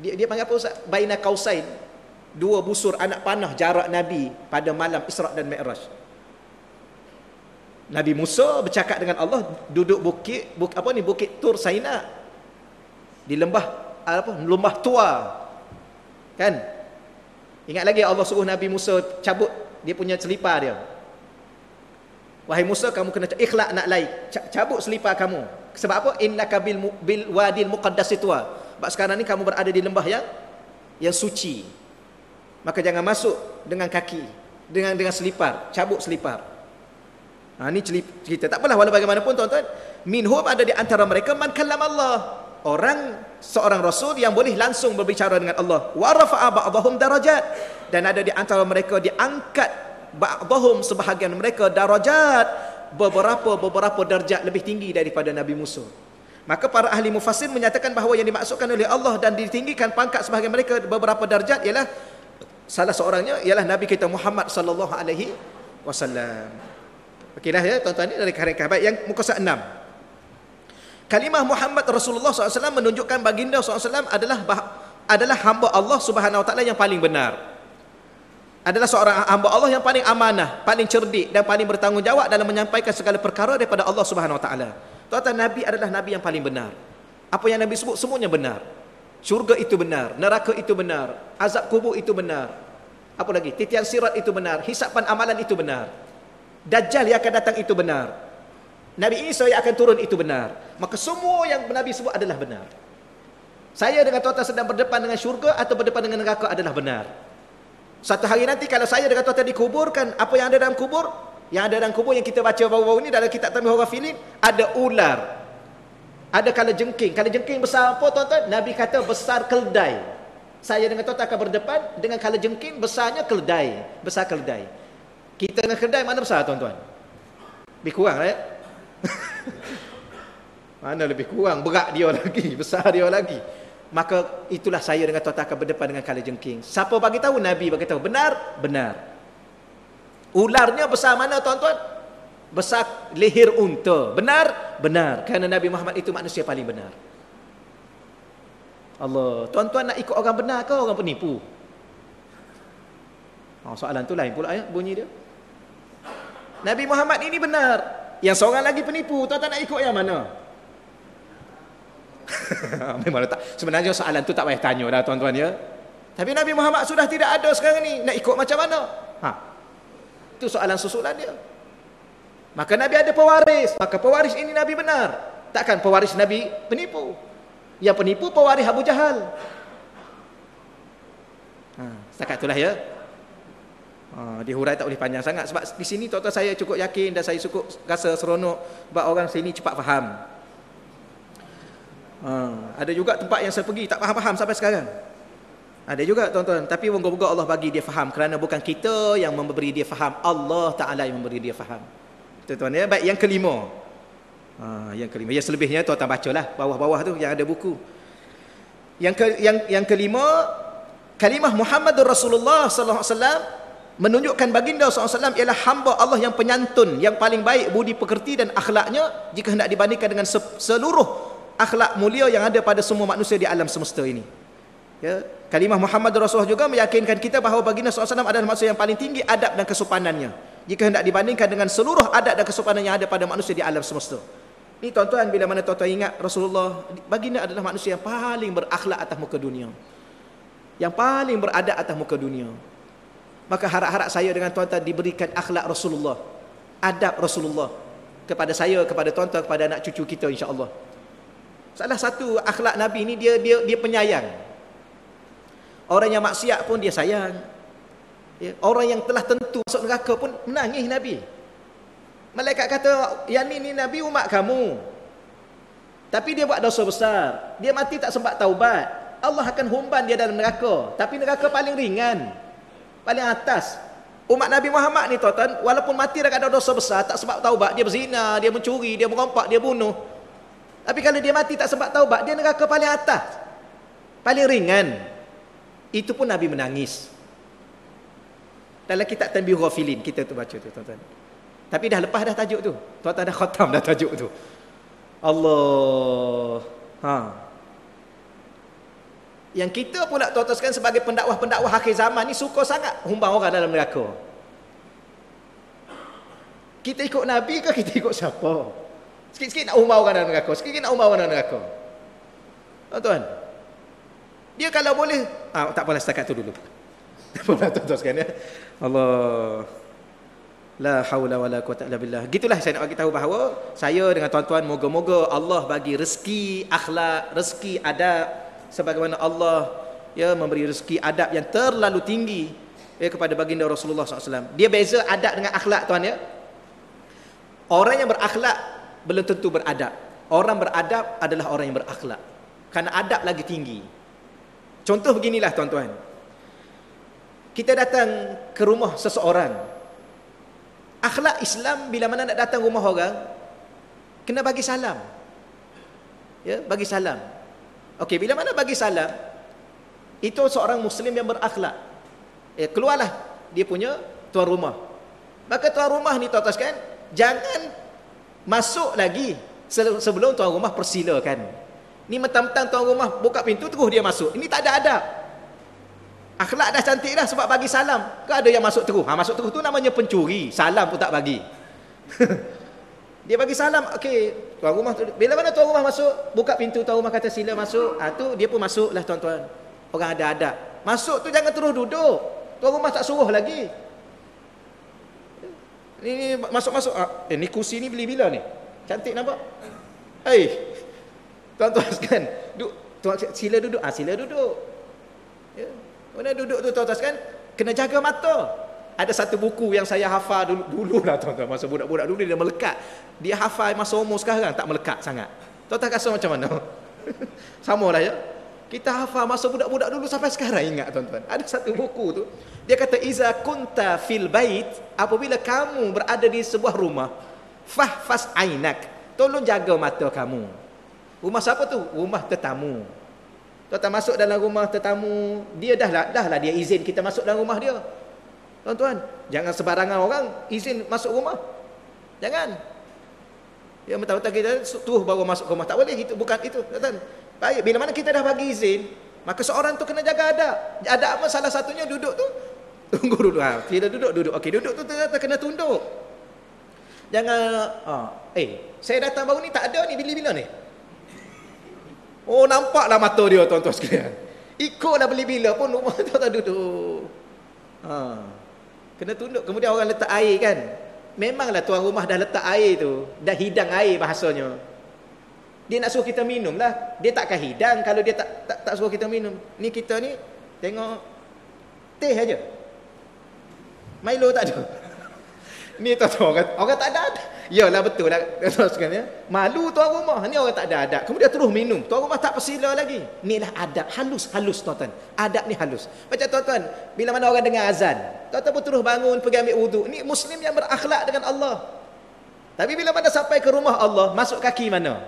S1: dia dia panggil apa ustaz? Baina kausain. Dua busur anak panah jarak nabi pada malam Isra dan Mi'raj Nabi Musa bercakap dengan Allah duduk bukit, bukit apa ni bukit Tur Saina. Di lembah apa lembah tua. Kan? Ingat lagi Allah suruh Nabi Musa cabut dia punya selipar dia. Wahai Musa kamu kena ikhlas nak lain. Cabut selipar kamu. Sebab apa? Innaka bil bil wadil muqaddas tua. Sebab sekarang ni kamu berada di lembah yang yang suci. Maka jangan masuk dengan kaki dengan dengan selipar. Cabut selipar Ha, ini cerita. Tak apalah walau bagaimanapun tuan-tuan. Minhum ada di antara mereka man kallam Allah. Orang seorang rasul yang boleh langsung berbicara dengan Allah. Wa rafa'a ba'dahum darajat. Dan ada di antara mereka diangkat ba'dahum sebahagian mereka darajat beberapa beberapa darjat lebih tinggi daripada Nabi Musa. Maka para ahli mufassir menyatakan bahawa yang dimaksudkan oleh Allah dan ditinggikan pangkat sebahagian mereka beberapa darjat ialah salah seorangnya ialah Nabi kita Muhammad sallallahu alaihi wasallam. Okeylah ya tuan-tuan ini dari karangan baik yang muka surat 6. Kalimah Muhammad Rasulullah SAW menunjukkan baginda SAW adalah adalah hamba Allah Subhanahu Wa Taala yang paling benar. Adalah seorang hamba Allah yang paling amanah, paling cerdik dan paling bertanggungjawab dalam menyampaikan segala perkara daripada Allah Subhanahu Wa Taala. Tuan-tuan Nabi adalah Nabi yang paling benar. Apa yang Nabi sebut semuanya benar. Syurga itu benar, neraka itu benar, azab kubur itu benar. Apa lagi? Titian sirat itu benar, hisapan amalan itu benar. Dajjal yang akan datang itu benar. Nabi Isa yang akan turun itu benar. Maka semua yang Nabi sebut adalah benar. Saya dengan tuan-tuan sedang berdepan dengan syurga atau berdepan dengan neraka adalah benar. Satu hari nanti kalau saya dengan tuan-tuan dikuburkan, apa yang ada dalam kubur? Yang ada dalam kubur yang kita baca baru-baru ini dalam kitab Tamil Horafilin, ada ular. Ada kala jengking. Kala jengking besar apa tuan-tuan? Nabi kata besar keldai. Saya dengan tuan-tuan akan berdepan dengan kala jengking besarnya keldai. Besar keldai. Kita dengan kedai mana besar tuan-tuan? Lebih kurang lah ya? mana lebih kurang? Berat dia lagi, besar dia lagi. Maka itulah saya dengan tuan-tuan akan berdepan dengan kala jengking. Siapa bagi tahu? Nabi bagi tahu. Benar? Benar. Ularnya besar mana tuan-tuan? Besar leher unta. Benar? Benar. Kerana Nabi Muhammad itu manusia paling benar. Allah. Tuan-tuan nak ikut orang benar ke orang penipu? Oh, soalan tu lain pula ya bunyi dia. Nabi Muhammad ini benar. Yang seorang lagi penipu, tuan tak nak ikut yang mana? Memang tak. Sebenarnya soalan tu tak payah tanya dah tuan-tuan ya. Tapi Nabi Muhammad sudah tidak ada sekarang ni. Nak ikut macam mana? Ha. Itu soalan susulan dia. Maka Nabi ada pewaris. Maka pewaris ini Nabi benar. Takkan pewaris Nabi penipu. Yang penipu pewaris Abu Jahal. Ha, setakat itulah ya. Ha, di hurai tak boleh panjang sangat sebab di sini tuan-tuan saya cukup yakin dan saya cukup rasa seronok sebab orang sini cepat faham. Ha, ada juga tempat yang saya pergi tak faham-faham sampai sekarang. Ada juga tuan-tuan tapi moga-moga Allah bagi dia faham kerana bukan kita yang memberi dia faham, Allah Taala yang memberi dia faham. Tuan-tuan ya, baik yang kelima. Ha, yang kelima, yang selebihnya tuan-tuan bacalah bawah-bawah tu yang ada buku. Yang ke, yang yang kelima kalimah Muhammadur Rasulullah sallallahu alaihi wasallam menunjukkan baginda SAW ialah hamba Allah yang penyantun yang paling baik budi pekerti dan akhlaknya jika hendak dibandingkan dengan seluruh akhlak mulia yang ada pada semua manusia di alam semesta ini. Ya kalimah Muhammad Rasulullah juga meyakinkan kita bahawa baginda SAW adalah manusia yang paling tinggi adab dan kesopanannya jika hendak dibandingkan dengan seluruh adab dan kesopanan yang ada pada manusia di alam semesta. Ini tuan-tuan bila mana tuan-tuan ingat Rasulullah baginda adalah manusia yang paling berakhlak atas muka dunia. Yang paling beradab atas muka dunia Maka harap-harap saya dengan tuan-tuan diberikan akhlak Rasulullah. Adab Rasulullah. Kepada saya, kepada tuan-tuan, kepada anak cucu kita insya-Allah. Salah satu akhlak Nabi ini dia dia dia penyayang. Orang yang maksiat pun dia sayang. Ya, orang yang telah tentu masuk neraka pun menangis Nabi. Malaikat kata, "Yang ni ni Nabi umat kamu." Tapi dia buat dosa besar. Dia mati tak sempat taubat. Allah akan humban dia dalam neraka. Tapi neraka paling ringan paling atas. Umat Nabi Muhammad ni tuan-tuan walaupun mati dah ada dosa besar tak sebab taubat. Dia berzina dia mencuri dia merompak dia bunuh. Tapi kalau dia mati tak sebab taubat dia neraka paling atas. Paling ringan. Itu pun Nabi menangis. Dalam kitab Tanbih Ghafilin kita tu baca tu tuan-tuan. Tapi dah lepas dah tajuk tu. Tuan-tuan dah khatam dah tajuk tu. Allah. Ha yang kita pula sekalian sebagai pendakwah-pendakwah akhir zaman ni suka sangat humbang orang dalam neraka. Kita ikut Nabi ke kita ikut siapa? Sikit-sikit nak humbang orang dalam neraka. Sikit-sikit nak humbang orang dalam neraka. Tuan-tuan. Dia kalau boleh, ah, tak apalah setakat tu dulu. Tuan-tuan sekalian ya. Allah. La haula wala quwata illa billah. Gitulah saya nak bagi tahu bahawa saya dengan tuan-tuan moga-moga Allah bagi rezeki akhlak, rezeki adab sebagaimana Allah ya memberi rezeki adab yang terlalu tinggi ya kepada baginda Rasulullah SAW. Dia beza adab dengan akhlak tuan ya. Orang yang berakhlak belum tentu beradab. Orang beradab adalah orang yang berakhlak. Karena adab lagi tinggi. Contoh beginilah tuan-tuan. Kita datang ke rumah seseorang. Akhlak Islam bila mana nak datang rumah orang, kena bagi salam. Ya, bagi salam. Okey, bila mana bagi salam, itu seorang muslim yang berakhlak. Ya, keluarlah dia punya tuan rumah. Maka tuan rumah ni tuan-tuan sekalian, jangan masuk lagi sebelum tuan rumah persilakan. Ni mentang-mentang tuan rumah buka pintu terus dia masuk. Ini tak ada adab. Akhlak dah cantik dah sebab bagi salam. Ke ada yang masuk terus? Ha masuk terus tu namanya pencuri. Salam pun tak bagi. dia bagi salam. Okey, tuan rumah bila mana tuan rumah masuk, buka pintu tuan rumah kata sila masuk. Ha tu dia pun masuklah tuan-tuan. Orang ada adab. Masuk tu jangan terus duduk. Tuan rumah tak suruh lagi. Ni masuk-masuk. Ah, eh, ni kursi ni beli bila ni? Cantik nampak? Hei. Tuan-tuan sekalian, duduk tuan sila duduk. Ah sila duduk. Ya. Mana duduk tu tuan-tuan sekalian, kena jaga mata. Ada satu buku yang saya hafal dulu, dulu lah tuan-tuan masa budak-budak dulu dia melekat. Dia hafal masa umur sekarang tak melekat sangat. Tuan-tuan rasa macam mana? Sama lah ya. Kita hafal masa budak-budak dulu sampai sekarang ingat tuan-tuan. Ada satu buku tu. Dia kata iza kunta fil bait apabila kamu berada di sebuah rumah fahfas ainak tolong jaga mata kamu. Rumah siapa tu? Rumah tetamu. Tuan-tuan masuk dalam rumah tetamu, dia dah lah, dah lah dia izin kita masuk dalam rumah dia. Tuan-tuan, jangan sebarangan orang izin masuk rumah. Jangan. Ya betul-betul kita tu baru masuk rumah tak boleh itu bukan itu tuan-tuan. Baik, bila mana kita dah bagi izin, maka seorang tu kena jaga adab. Adab apa salah satunya duduk tu. Tunggu dulu ha. Bila duduk duduk. Okey, duduk tu ternyata kena tunduk. Jangan ha. eh, saya datang baru ni tak ada ni bila-bila ni. Oh, nampaklah mata dia tuan-tuan sekalian. Ikutlah bila-bila pun rumah tu tak duduk. Ha. Kena tunduk. Kemudian orang letak air kan. Memanglah tuan rumah dah letak air tu. Dah hidang air bahasanya. Dia nak suruh kita minum lah. Dia takkan hidang kalau dia tak, tak tak suruh kita minum. Ni kita ni tengok teh aja. Milo tak ada. Ni tu tu orang, orang tak ada. Yalah betul lah sebenarnya. Malu tuan rumah. Ni orang tak ada adab. Kemudian terus minum. Tuan rumah tak persila lagi. Inilah adab halus halus tuan-tuan. Adab ni halus. Macam tuan-tuan, bila mana orang dengar azan, tuan-tuan pun terus bangun pergi ambil wuduk. Ni muslim yang berakhlak dengan Allah. Tapi bila mana sampai ke rumah Allah, masuk kaki mana?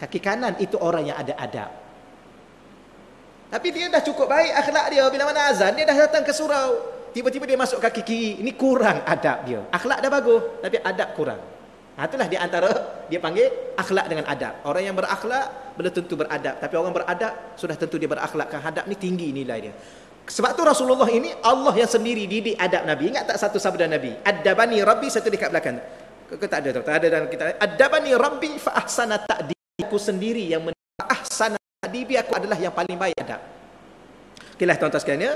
S1: Kaki kanan itu orang yang ada adab. Tapi dia dah cukup baik akhlak dia. Bila mana azan, dia dah datang ke surau. Tiba-tiba dia masuk kaki kiri. Ini kurang adab dia. Akhlak dah bagus, tapi adab kurang. Ha, itulah di antara dia panggil akhlak dengan adab. Orang yang berakhlak belum tentu beradab. Tapi orang beradab sudah tentu dia berakhlak. Kan adab ni tinggi nilai dia. Sebab tu Rasulullah ini Allah yang sendiri didik adab Nabi. Ingat tak satu sabda Nabi? Adabani Rabbi satu dekat belakang. Kau tak ada tak ada dalam kita. Adabani Rabbi fa ahsana ta'dib aku sendiri yang ahsan adibi aku adalah yang paling baik adab. Okeylah tuan-tuan sekalian ya.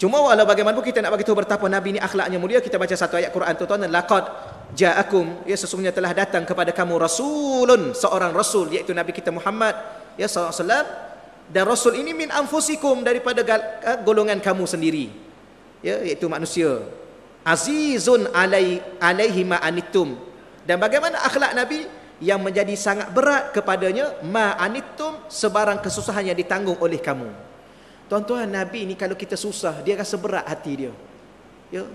S1: Cuma walau bagaimanapun kita nak bagi tahu betapa nabi ni akhlaknya mulia kita baca satu ayat Quran tuan-tuan laqad ja'akum ya sesungguhnya telah datang kepada kamu rasulun seorang rasul iaitu nabi kita Muhammad ya wasallam. Dan rasul ini min anfusikum daripada eh, golongan kamu sendiri ya iaitu manusia. Azizun alai alaihi ma anittum. Dan bagaimana akhlak nabi? Yang menjadi sangat berat kepadanya ma'anittum sebarang kesusahan yang ditanggung oleh kamu. Tuan-tuan Nabi ni kalau kita susah dia rasa berat hati dia. Ya.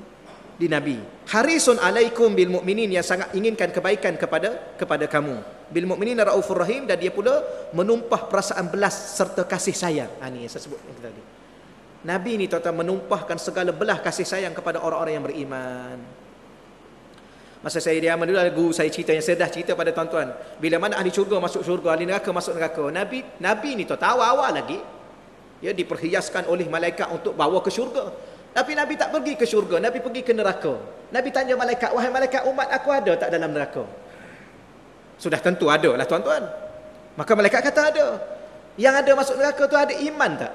S1: Di Nabi. Harisun alaikum bil mukminin yang sangat inginkan kebaikan kepada kepada kamu. Bil mukminin raufur rahim dan dia pula menumpah perasaan belas serta kasih sayang. Ha ni yang saya sebut tadi. Nabi ni tuan-tuan menumpahkan segala belah kasih sayang kepada orang-orang yang beriman. Masa saya di Yaman dulu guru saya cerita yang saya dah cerita pada tuan-tuan. Bila mana ahli syurga masuk syurga, ahli neraka masuk neraka. Nabi Nabi ni tu tahu awal lagi. Ya diperhiaskan oleh malaikat untuk bawa ke syurga. Tapi Nabi tak pergi ke syurga, Nabi pergi ke neraka. Nabi tanya malaikat, "Wahai malaikat umat aku ada tak dalam neraka?" Sudah tentu ada lah tuan-tuan. Maka malaikat kata ada. Yang ada masuk neraka tu ada iman tak?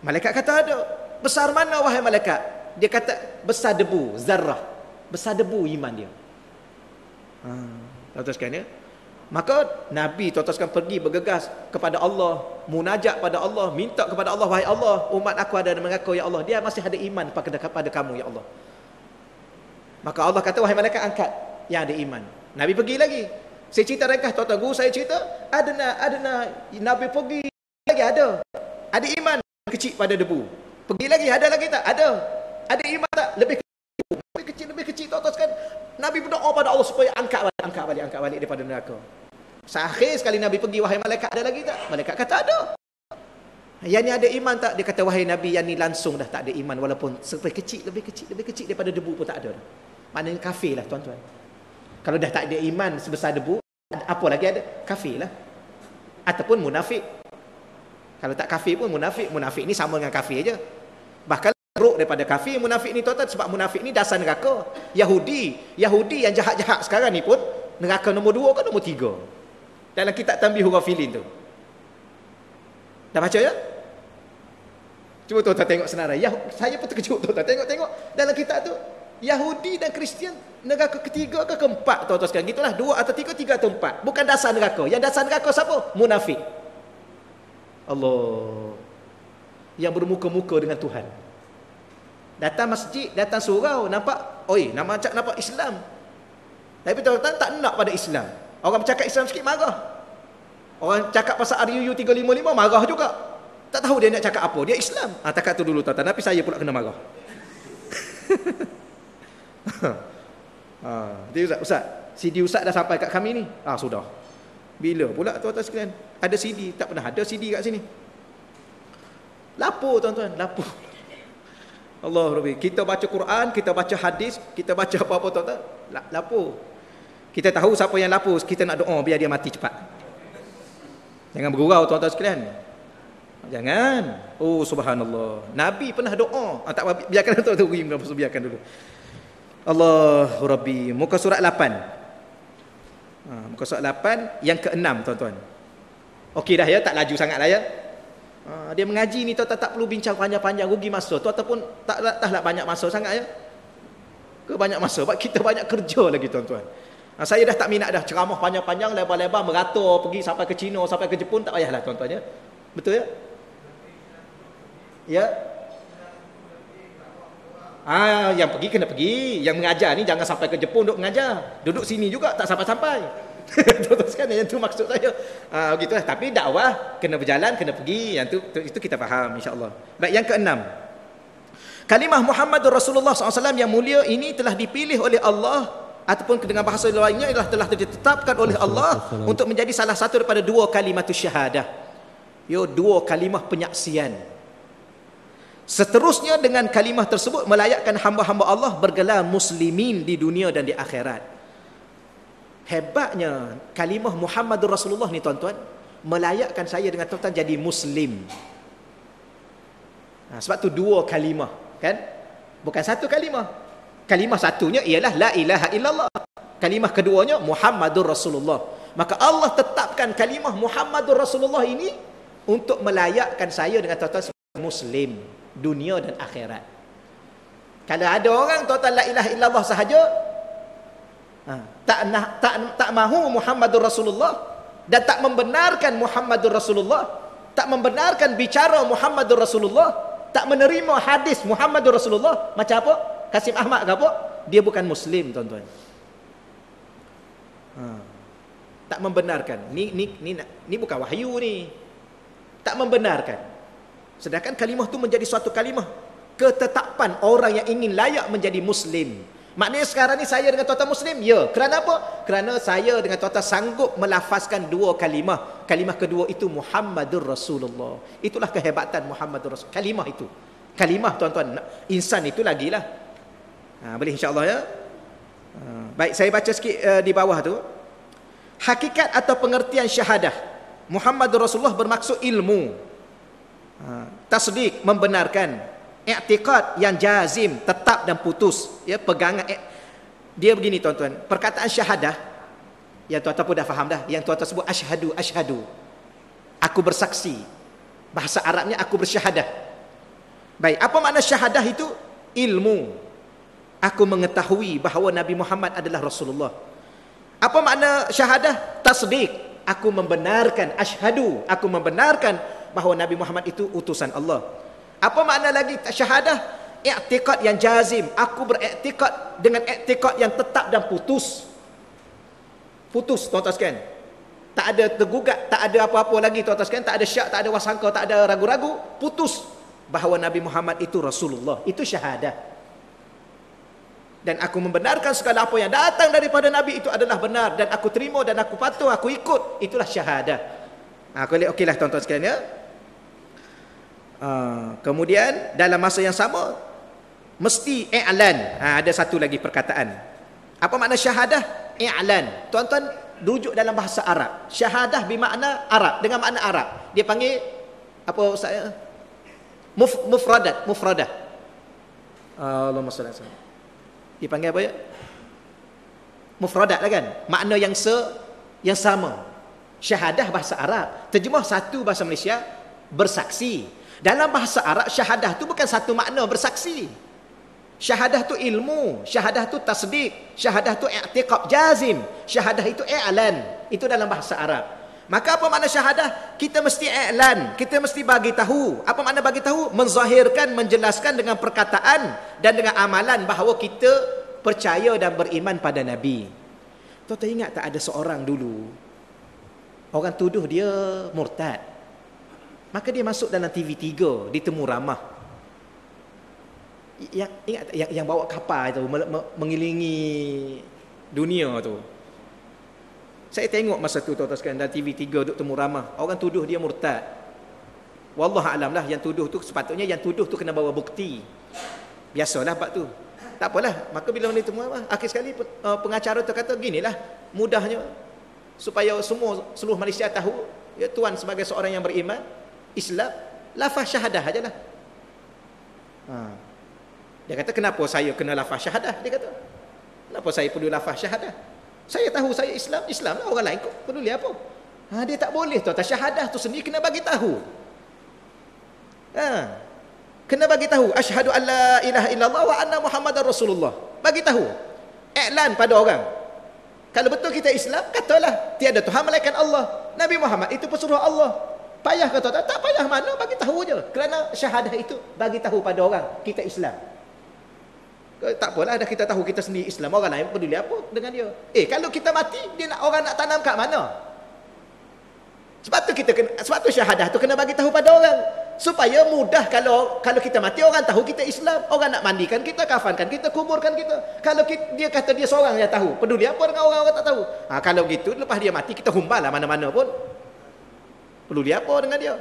S1: Malaikat kata ada. Besar mana wahai malaikat? Dia kata besar debu, zarrah. Besar debu iman dia. Ha, tuan-tuan sekalian ya. Maka Nabi tuan-tuan pergi bergegas kepada Allah, munajat pada Allah, minta kepada Allah, wahai Allah, umat aku ada dan mengaku ya Allah, dia masih ada iman pada kepada kamu ya Allah. Maka Allah kata wahai malaikat angkat. yang ada iman. Nabi pergi lagi. Saya cerita ringkas tuan-tuan guru saya cerita, ada nak ada nak Nabi pergi lagi ada. Ada iman kecil pada debu. Pergi lagi ada lagi tak? Ada. Ada iman tak? Lebih kecil, lebih kecil, tuan-tuan sekalian. Nabi berdoa pada Allah supaya angkat balik, angkat balik, angkat balik daripada neraka. Seakhir sekali Nabi pergi, wahai malaikat ada lagi tak? Malaikat kata ada. Yang ni ada iman tak? Dia kata, wahai Nabi, yang ni langsung dah tak ada iman. Walaupun lebih kecil, lebih kecil, lebih kecil daripada debu pun tak ada. Maknanya kafir lah tuan-tuan. Kalau dah tak ada iman sebesar debu, apa lagi ada? Kafir lah. Ataupun munafik. Kalau tak kafir pun munafik. Munafik ni sama dengan kafir je. Bahkan teruk daripada kafir munafik ni tuan-tuan sebab munafik ni dasar neraka. Yahudi, Yahudi yang jahat-jahat sekarang ni pun neraka nombor dua ke nombor tiga. Dalam kitab Tambih Ghafilin tu. Dah baca ya? Cuba tuan-tuan tengok senarai. Ya, saya pun terkejut tuan-tuan. Tengok-tengok dalam kitab tu. Yahudi dan Kristian neraka ketiga ke keempat tuan-tuan sekalian. Gitulah dua atau tiga, tiga atau empat. Bukan dasar neraka. Yang dasar neraka siapa? Munafik. Allah. Yang bermuka-muka dengan Tuhan. Datang masjid, datang surau, nampak, oi, nama macam nampak Islam. Tapi tuan-tuan tak nak pada Islam. Orang bercakap Islam sikit marah. Orang cakap pasal RUU 355 marah juga. Tak tahu dia nak cakap apa. Dia Islam. Ha, tak tu dulu tuan-tuan. Tapi saya pula kena marah. ha, dia Ustaz, Ustaz, CD Ustaz dah sampai kat kami ni. Ah sudah. Bila pula tuan-tuan sekalian? Ada CD, tak pernah ada CD kat sini. Lapor tuan-tuan, lapor. Allah Rabbi. Kita baca Quran, kita baca hadis, kita baca apa-apa tuan-tuan. Lapor. Kita tahu siapa yang lapor, kita nak doa biar dia mati cepat. Jangan bergurau tuan-tuan sekalian. Jangan. Oh subhanallah. Nabi pernah doa. Ah, tak biarkan tuan-tuan biarkan dulu. Allahu Rabbi. Muka surat 8. Ha, muka surat 8 yang ke-6 tuan-tuan. Okey dah ya, tak laju sangatlah ya. Ha, dia mengaji ni tuan-tuan tak perlu bincang panjang-panjang rugi masa. Tuan-tuan pun tak taklah banyak masa sangat ya. Ke banyak masa sebab kita banyak kerja lagi tuan-tuan. Ha, saya dah tak minat dah ceramah panjang-panjang lebar-lebar merata pergi sampai ke China sampai ke Jepun tak payahlah tuan-tuan ya. Betul ya? Ya. Ah, yang pergi kena pergi. Yang mengajar ni jangan sampai ke Jepun duduk mengajar. Duduk sini juga tak sampai-sampai. Teruskan yang tu maksud saya. Ah, begitu lah. Tapi dakwah kena berjalan, kena pergi. Yang tu, tu itu kita faham insya-Allah. Baik, yang keenam. Kalimah Muhammadur Rasulullah SAW yang mulia ini telah dipilih oleh Allah ataupun dengan bahasa lainnya adalah telah ditetapkan oleh Allah untuk menjadi salah satu daripada dua kalimat syahadah. Yo dua kalimah penyaksian. Seterusnya dengan kalimah tersebut melayakkan hamba-hamba Allah bergelar muslimin di dunia dan di akhirat. Hebatnya kalimah Muhammadur Rasulullah ni tuan-tuan melayakkan saya dengan tuan-tuan jadi muslim. Nah, sebab tu dua kalimah, kan? Bukan satu kalimah. Kalimah satunya ialah la ilaha illallah. Kalimah keduanya Muhammadur Rasulullah. Maka Allah tetapkan kalimah Muhammadur Rasulullah ini untuk melayakkan saya dengan tuan-tuan muslim dunia dan akhirat. Kalau ada orang tuan-tuan la ilaha illallah sahaja ha, tak nak tak tak mahu Muhammadur Rasulullah dan tak membenarkan Muhammadur Rasulullah, tak membenarkan bicara Muhammadur Rasulullah, tak menerima hadis Muhammadur Rasulullah, macam apa? Kasim Ahmad ke apa? Dia bukan muslim tuan-tuan. Ha. Tak membenarkan. Ni ni ni ni bukan wahyu ni. Tak membenarkan. Sedangkan kalimah tu menjadi suatu kalimah ketetapan orang yang ingin layak menjadi muslim. Maknanya sekarang ni saya dengan tuan-tuan muslim? Ya. Kerana apa? Kerana saya dengan tuan-tuan sanggup melafazkan dua kalimah. Kalimah kedua itu Muhammadur Rasulullah. Itulah kehebatan Muhammadur Rasul. Kalimah itu. Kalimah tuan-tuan. Insan itu lagi lah. Ha, boleh insyaAllah ya. Ha, baik, saya baca sikit uh, di bawah tu. Hakikat atau pengertian syahadah. Muhammadur Rasulullah bermaksud ilmu. Ha, tasdik membenarkan i'tiqad yang jazim tetap dan putus ya pegangan eh, dia begini tuan-tuan perkataan syahadah yang tuan-tuan pun dah faham dah yang tuan-tuan sebut asyhadu asyhadu aku bersaksi bahasa Arabnya aku bersyahadah baik apa makna syahadah itu ilmu aku mengetahui bahawa Nabi Muhammad adalah Rasulullah apa makna syahadah tasdik aku membenarkan asyhadu aku membenarkan bahawa Nabi Muhammad itu utusan Allah. Apa makna lagi syahadah? I'tiqad yang jazim. Aku beriktikad dengan i'tiqad yang tetap dan putus. Putus tuan-tuan sekalian. Tak ada tergugat, tak ada apa-apa lagi tuan-tuan sekalian, tak ada syak, tak ada wasangka, tak ada ragu-ragu, putus bahawa Nabi Muhammad itu Rasulullah. Itu syahadah. Dan aku membenarkan segala apa yang datang daripada Nabi itu adalah benar dan aku terima dan aku patuh, aku ikut. Itulah syahadah. Ha, aku lihat okeylah tuan-tuan sekalian ya. Uh, kemudian dalam masa yang sama mesti i'lan. Ha, ada satu lagi perkataan. Apa makna syahadah? I'lan. Tuan-tuan rujuk dalam bahasa Arab. Syahadah bermakna Arab dengan makna Arab. Dia panggil apa saya? Muf, mufradat, mufradah. Allahumma salli alaihi Dia panggil apa ya? Mufradat lah kan? Makna yang se yang sama. Syahadah bahasa Arab. Terjemah satu bahasa Malaysia bersaksi. Dalam bahasa Arab syahadah tu bukan satu makna bersaksi. Syahadah tu ilmu, syahadah tu tasdik, syahadah tu i'tiqab jazim, syahadah itu i'lan. Itu dalam bahasa Arab. Maka apa makna syahadah? Kita mesti i'lan, kita mesti bagi tahu. Apa makna bagi tahu? Menzahirkan, menjelaskan dengan perkataan dan dengan amalan bahawa kita percaya dan beriman pada Nabi. Tuan-tuan ingat tak ada seorang dulu orang tuduh dia murtad. Maka dia masuk dalam TV3 di Temu Ramah yang ingat yang, yang bawa kapal itu mengilingi dunia tu. Saya tengok masa tu tuan-tuan sekalian dalam TV 3 duk temu ramah. Orang tuduh dia murtad. Wallah alam lah yang tuduh tu sepatutnya yang tuduh tu kena bawa bukti. Biasalah bab tu. Tak apalah. Maka bila ni temu ramah, akhir sekali uh, pengacara tu kata ginilah mudahnya supaya semua seluruh Malaysia tahu ya tuan sebagai seorang yang beriman Islam lafaz syahadah ajalah. Ha. Dia kata, kenapa saya kena lafaz syahadah? Dia kata, kenapa saya perlu lafaz syahadah? Saya tahu saya Islam, Islam lah orang lain kok peduli apa? Ha, dia tak boleh tuan, syahadah tu sendiri kena bagi tahu. Ha. Kena bagi tahu, asyhadu an la ilaha illallah wa anna muhammadar rasulullah. Bagi tahu. Iklan pada orang. Kalau betul kita Islam, katalah tiada Tuhan melainkan Allah. Nabi Muhammad itu pesuruh Allah. Payah kata? Tak payah mana bagi tahu je. Kerana syahadah itu bagi tahu pada orang kita Islam. Tak apalah dah kita tahu kita sendiri Islam. Orang lain peduli apa dengan dia. Eh kalau kita mati, dia nak orang nak tanam kat mana? Sebab tu kita kena, sebab tu syahadah tu kena bagi tahu pada orang. Supaya mudah kalau kalau kita mati orang tahu kita Islam. Orang nak mandikan kita, kafankan kita, kuburkan kita. Kalau kita, dia kata dia seorang yang tahu. Peduli apa dengan orang-orang tak tahu? Ha, kalau gitu lepas dia mati kita humbal lah mana-mana pun. Peduli apa dengan dia?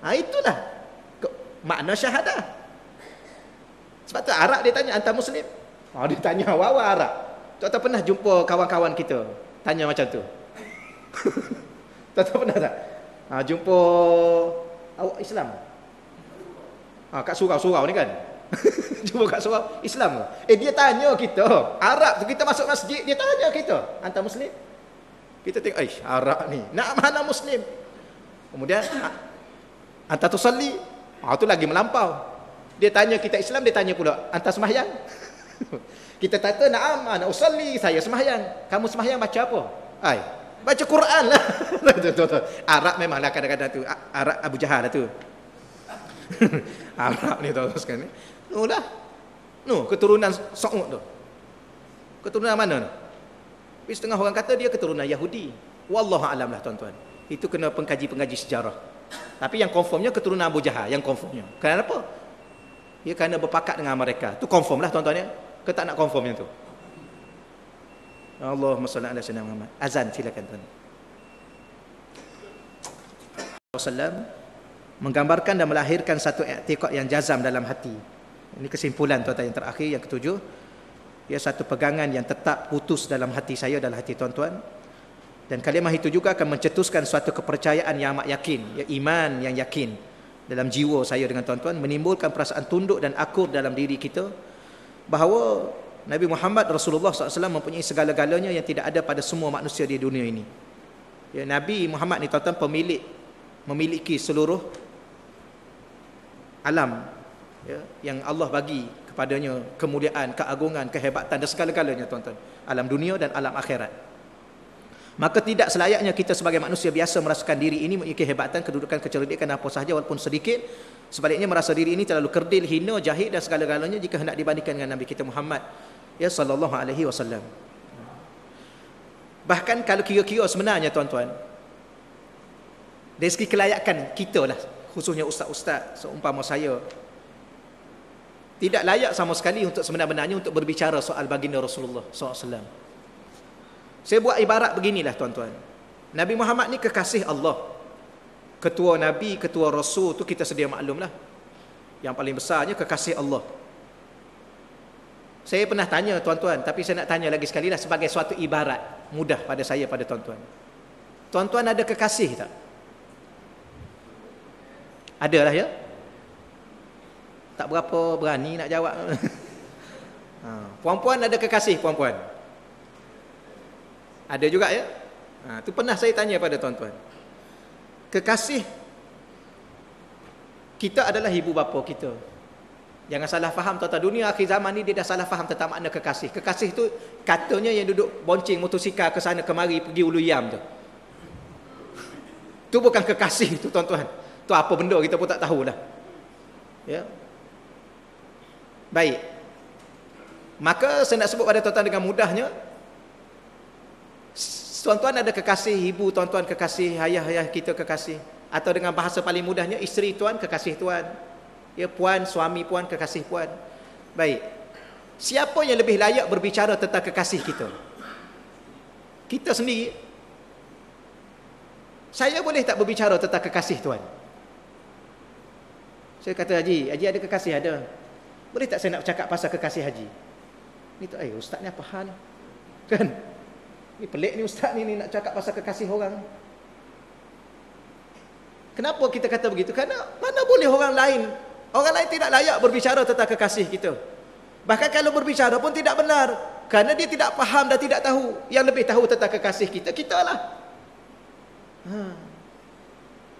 S1: Ha, itulah makna syahadah. Sebab tu Arab dia tanya antar muslim. Oh, dia tanya awal-awal Arab. Tak tahu pernah jumpa kawan-kawan kita tanya macam tu. tak tahu pernah tak? Ha, jumpa awak Islam. Ha, kat surau-surau ni kan. jumpa kat surau Islam. Eh dia tanya kita, Arab tu kita masuk masjid, dia tanya kita, antar muslim. Kita tengok, eh Arab ni, nak mana muslim? Kemudian, antar tu salli. Ha, tu lagi melampau. Dia tanya kita Islam, dia tanya pula, antar semahyang? kita kata, na'am, ana usalli, saya semahyang. Kamu semahyang baca apa? Ai, baca Quran lah. Arab memanglah kadang-kadang tu. Arab Abu Jahal lah tu. Arab ni tahu sekarang ni. Nu lah. Nu, keturunan Sa'ud tu. Keturunan mana tu? Tapi setengah orang kata dia keturunan Yahudi. Wallahu alam lah tuan-tuan. Itu kena pengkaji-pengkaji sejarah. Tapi yang confirmnya keturunan Abu Jahal. Yang confirmnya. Kenapa? Ya kerana berpakat dengan mereka. Tu confirm lah tuan-tuan ya. Ke tak nak confirm yang tu? Allahumma salli ala sayyidina Muhammad. Azan silakan tuan. Wasallam menggambarkan dan melahirkan satu i'tiqad yang jazam dalam hati. Ini kesimpulan tuan-tuan yang terakhir yang ketujuh. Ya satu pegangan yang tetap putus dalam hati saya dalam hati tuan-tuan. Dan kalimah itu juga akan mencetuskan suatu kepercayaan yang amat yakin, ya iman yang yakin dalam jiwa saya dengan tuan-tuan menimbulkan perasaan tunduk dan akur dalam diri kita bahawa Nabi Muhammad Rasulullah SAW mempunyai segala-galanya yang tidak ada pada semua manusia di dunia ini. Ya, Nabi Muhammad ni tuan-tuan pemilik memiliki seluruh alam ya, yang Allah bagi kepadanya kemuliaan, keagungan, kehebatan dan segala-galanya tuan-tuan. Alam dunia dan alam akhirat. Maka tidak selayaknya kita sebagai manusia biasa merasakan diri ini memiliki kehebatan, kedudukan, kecerdikan apa sahaja walaupun sedikit. Sebaliknya merasa diri ini terlalu kerdil, hina, jahil dan segala-galanya jika hendak dibandingkan dengan Nabi kita Muhammad ya sallallahu alaihi wasallam. Bahkan kalau kira-kira sebenarnya tuan-tuan, dari segi kelayakan kita lah, khususnya ustaz-ustaz seumpama saya, tidak layak sama sekali untuk sebenar-benarnya untuk berbicara soal baginda Rasulullah SAW. Saya buat ibarat beginilah tuan-tuan. Nabi Muhammad ni kekasih Allah. Ketua Nabi, ketua Rasul tu kita sedia maklum lah. Yang paling besarnya kekasih Allah. Saya pernah tanya tuan-tuan, tapi saya nak tanya lagi sekali lah sebagai suatu ibarat mudah pada saya pada tuan-tuan. Tuan-tuan ada kekasih tak? Ada lah ya? Tak berapa berani nak jawab. ha. Puan-puan ada kekasih puan-puan? Ada juga ya? Ha, tu pernah saya tanya pada tuan-tuan. Kekasih kita adalah ibu bapa kita. Jangan salah faham tuan-tuan. Dunia akhir zaman ni dia dah salah faham tentang makna kekasih. Kekasih tu katanya yang duduk bonceng motosikal ke sana kemari pergi ulu yam tu. Tu bukan kekasih tu tuan-tuan. Tu apa benda kita pun tak tahulah. Ya. Baik. Maka saya nak sebut pada tuan-tuan dengan mudahnya Tuan-tuan ada kekasih ibu, tuan-tuan kekasih ayah-ayah kita kekasih atau dengan bahasa paling mudahnya isteri tuan kekasih tuan. Ya puan, suami puan, kekasih puan. Baik. Siapa yang lebih layak berbicara tentang kekasih kita? Kita sendiri. Saya boleh tak berbicara tentang kekasih tuan? Saya kata Haji, Haji ada kekasih ada. Boleh tak saya nak cakap pasal kekasih Haji? Ni tu, eh ustaz ni apa hal? Kan? Ni pelik ni ustaz ni, ni nak cakap pasal kekasih orang. Kenapa kita kata begitu? Karena mana boleh orang lain Orang lain tidak layak berbicara tentang kekasih kita. Bahkan kalau berbicara pun tidak benar. Kerana dia tidak faham dan tidak tahu. Yang lebih tahu tentang kekasih kita, kita lah. Ha.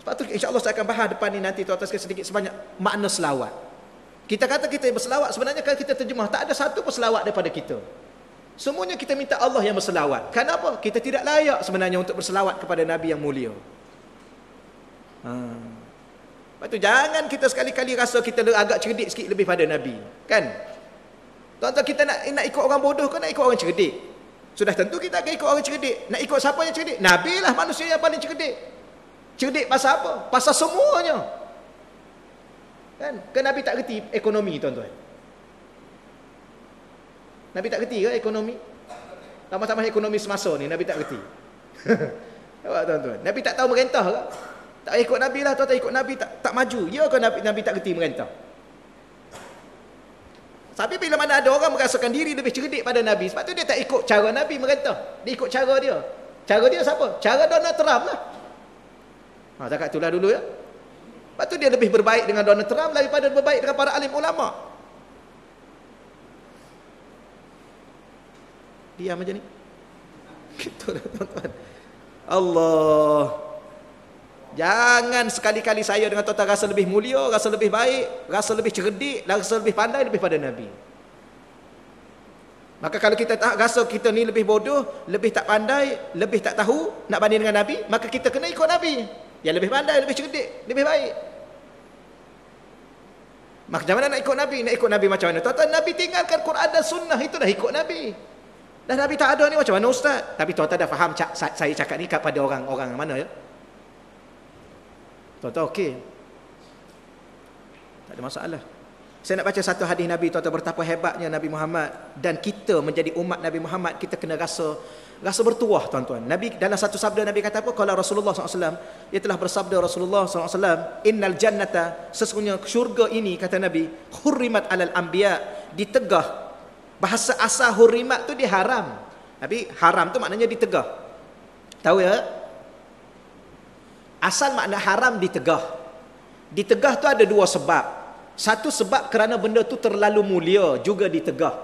S1: Sebab tu insya Allah saya akan bahas depan ni nanti tuan-tuan sedikit sebanyak makna selawat. Kita kata kita berselawat, sebenarnya kalau kita terjemah, tak ada satu pun selawat daripada kita. Semuanya kita minta Allah yang berselawat. Kenapa? Kita tidak layak sebenarnya untuk berselawat kepada Nabi yang mulia. Hmm. Lepas tu jangan kita sekali-kali rasa kita agak cerdik sikit lebih pada Nabi. Kan? Tuan-tuan kita nak nak ikut orang bodoh ke nak ikut orang cerdik? Sudah tentu kita akan ikut orang cerdik. Nak ikut siapa yang cerdik? Nabi lah manusia yang paling cerdik. Cerdik pasal apa? Pasal semuanya. Kan? Ke Nabi tak reti ekonomi tuan-tuan? Nabi tak reti ke ekonomi? Tambah-tambah ekonomi semasa ni Nabi tak reti. Nampak tuan-tuan? Nabi tak tahu merentah ke? Tak ikut Nabi lah, tuan-tuan ikut Nabi tak tak maju. Ya ke Nabi, Nabi tak kerti merentah? Tapi bila mana ada orang merasakan diri lebih cerdik pada Nabi, sebab tu dia tak ikut cara Nabi merentah. Dia ikut cara dia. Cara dia siapa? Cara Donald Trump lah. Ha, cakap itulah dulu ya. Sebab tu dia lebih berbaik dengan Donald Trump daripada berbaik dengan para alim ulama. Diam macam ni. Gitulah tuan-tuan. Allah. Jangan sekali-kali saya dengan tuan-tuan rasa lebih mulia, rasa lebih baik, rasa lebih cerdik, rasa lebih pandai lebih pada Nabi. Maka kalau kita tak rasa kita ni lebih bodoh, lebih tak pandai, lebih tak tahu nak banding dengan Nabi, maka kita kena ikut Nabi. Yang lebih pandai, lebih cerdik, lebih baik. Maka macam mana nak ikut Nabi? Nak ikut Nabi macam mana? Tuan-tuan, Nabi tinggalkan Quran dan Sunnah, itu dah ikut Nabi. Dan Nabi tak ada ni macam mana Ustaz? Tapi tuan-tuan dah faham saya cakap ni kepada orang-orang mana ya? Tuan-tuan okey. Tak ada masalah. Saya nak baca satu hadis Nabi tuan-tuan betapa hebatnya Nabi Muhammad dan kita menjadi umat Nabi Muhammad kita kena rasa rasa bertuah tuan-tuan. Nabi dalam satu sabda Nabi kata apa? Kalau Rasulullah SAW ia telah bersabda Rasulullah SAW innal jannata sesungguhnya syurga ini kata Nabi hurrimat alal anbiya ditegah bahasa asal hurrimat tu diharam. Tapi haram tu maknanya ditegah. Tahu ya? Asal makna haram ditegah. Ditegah tu ada dua sebab. Satu sebab kerana benda tu terlalu mulia juga ditegah.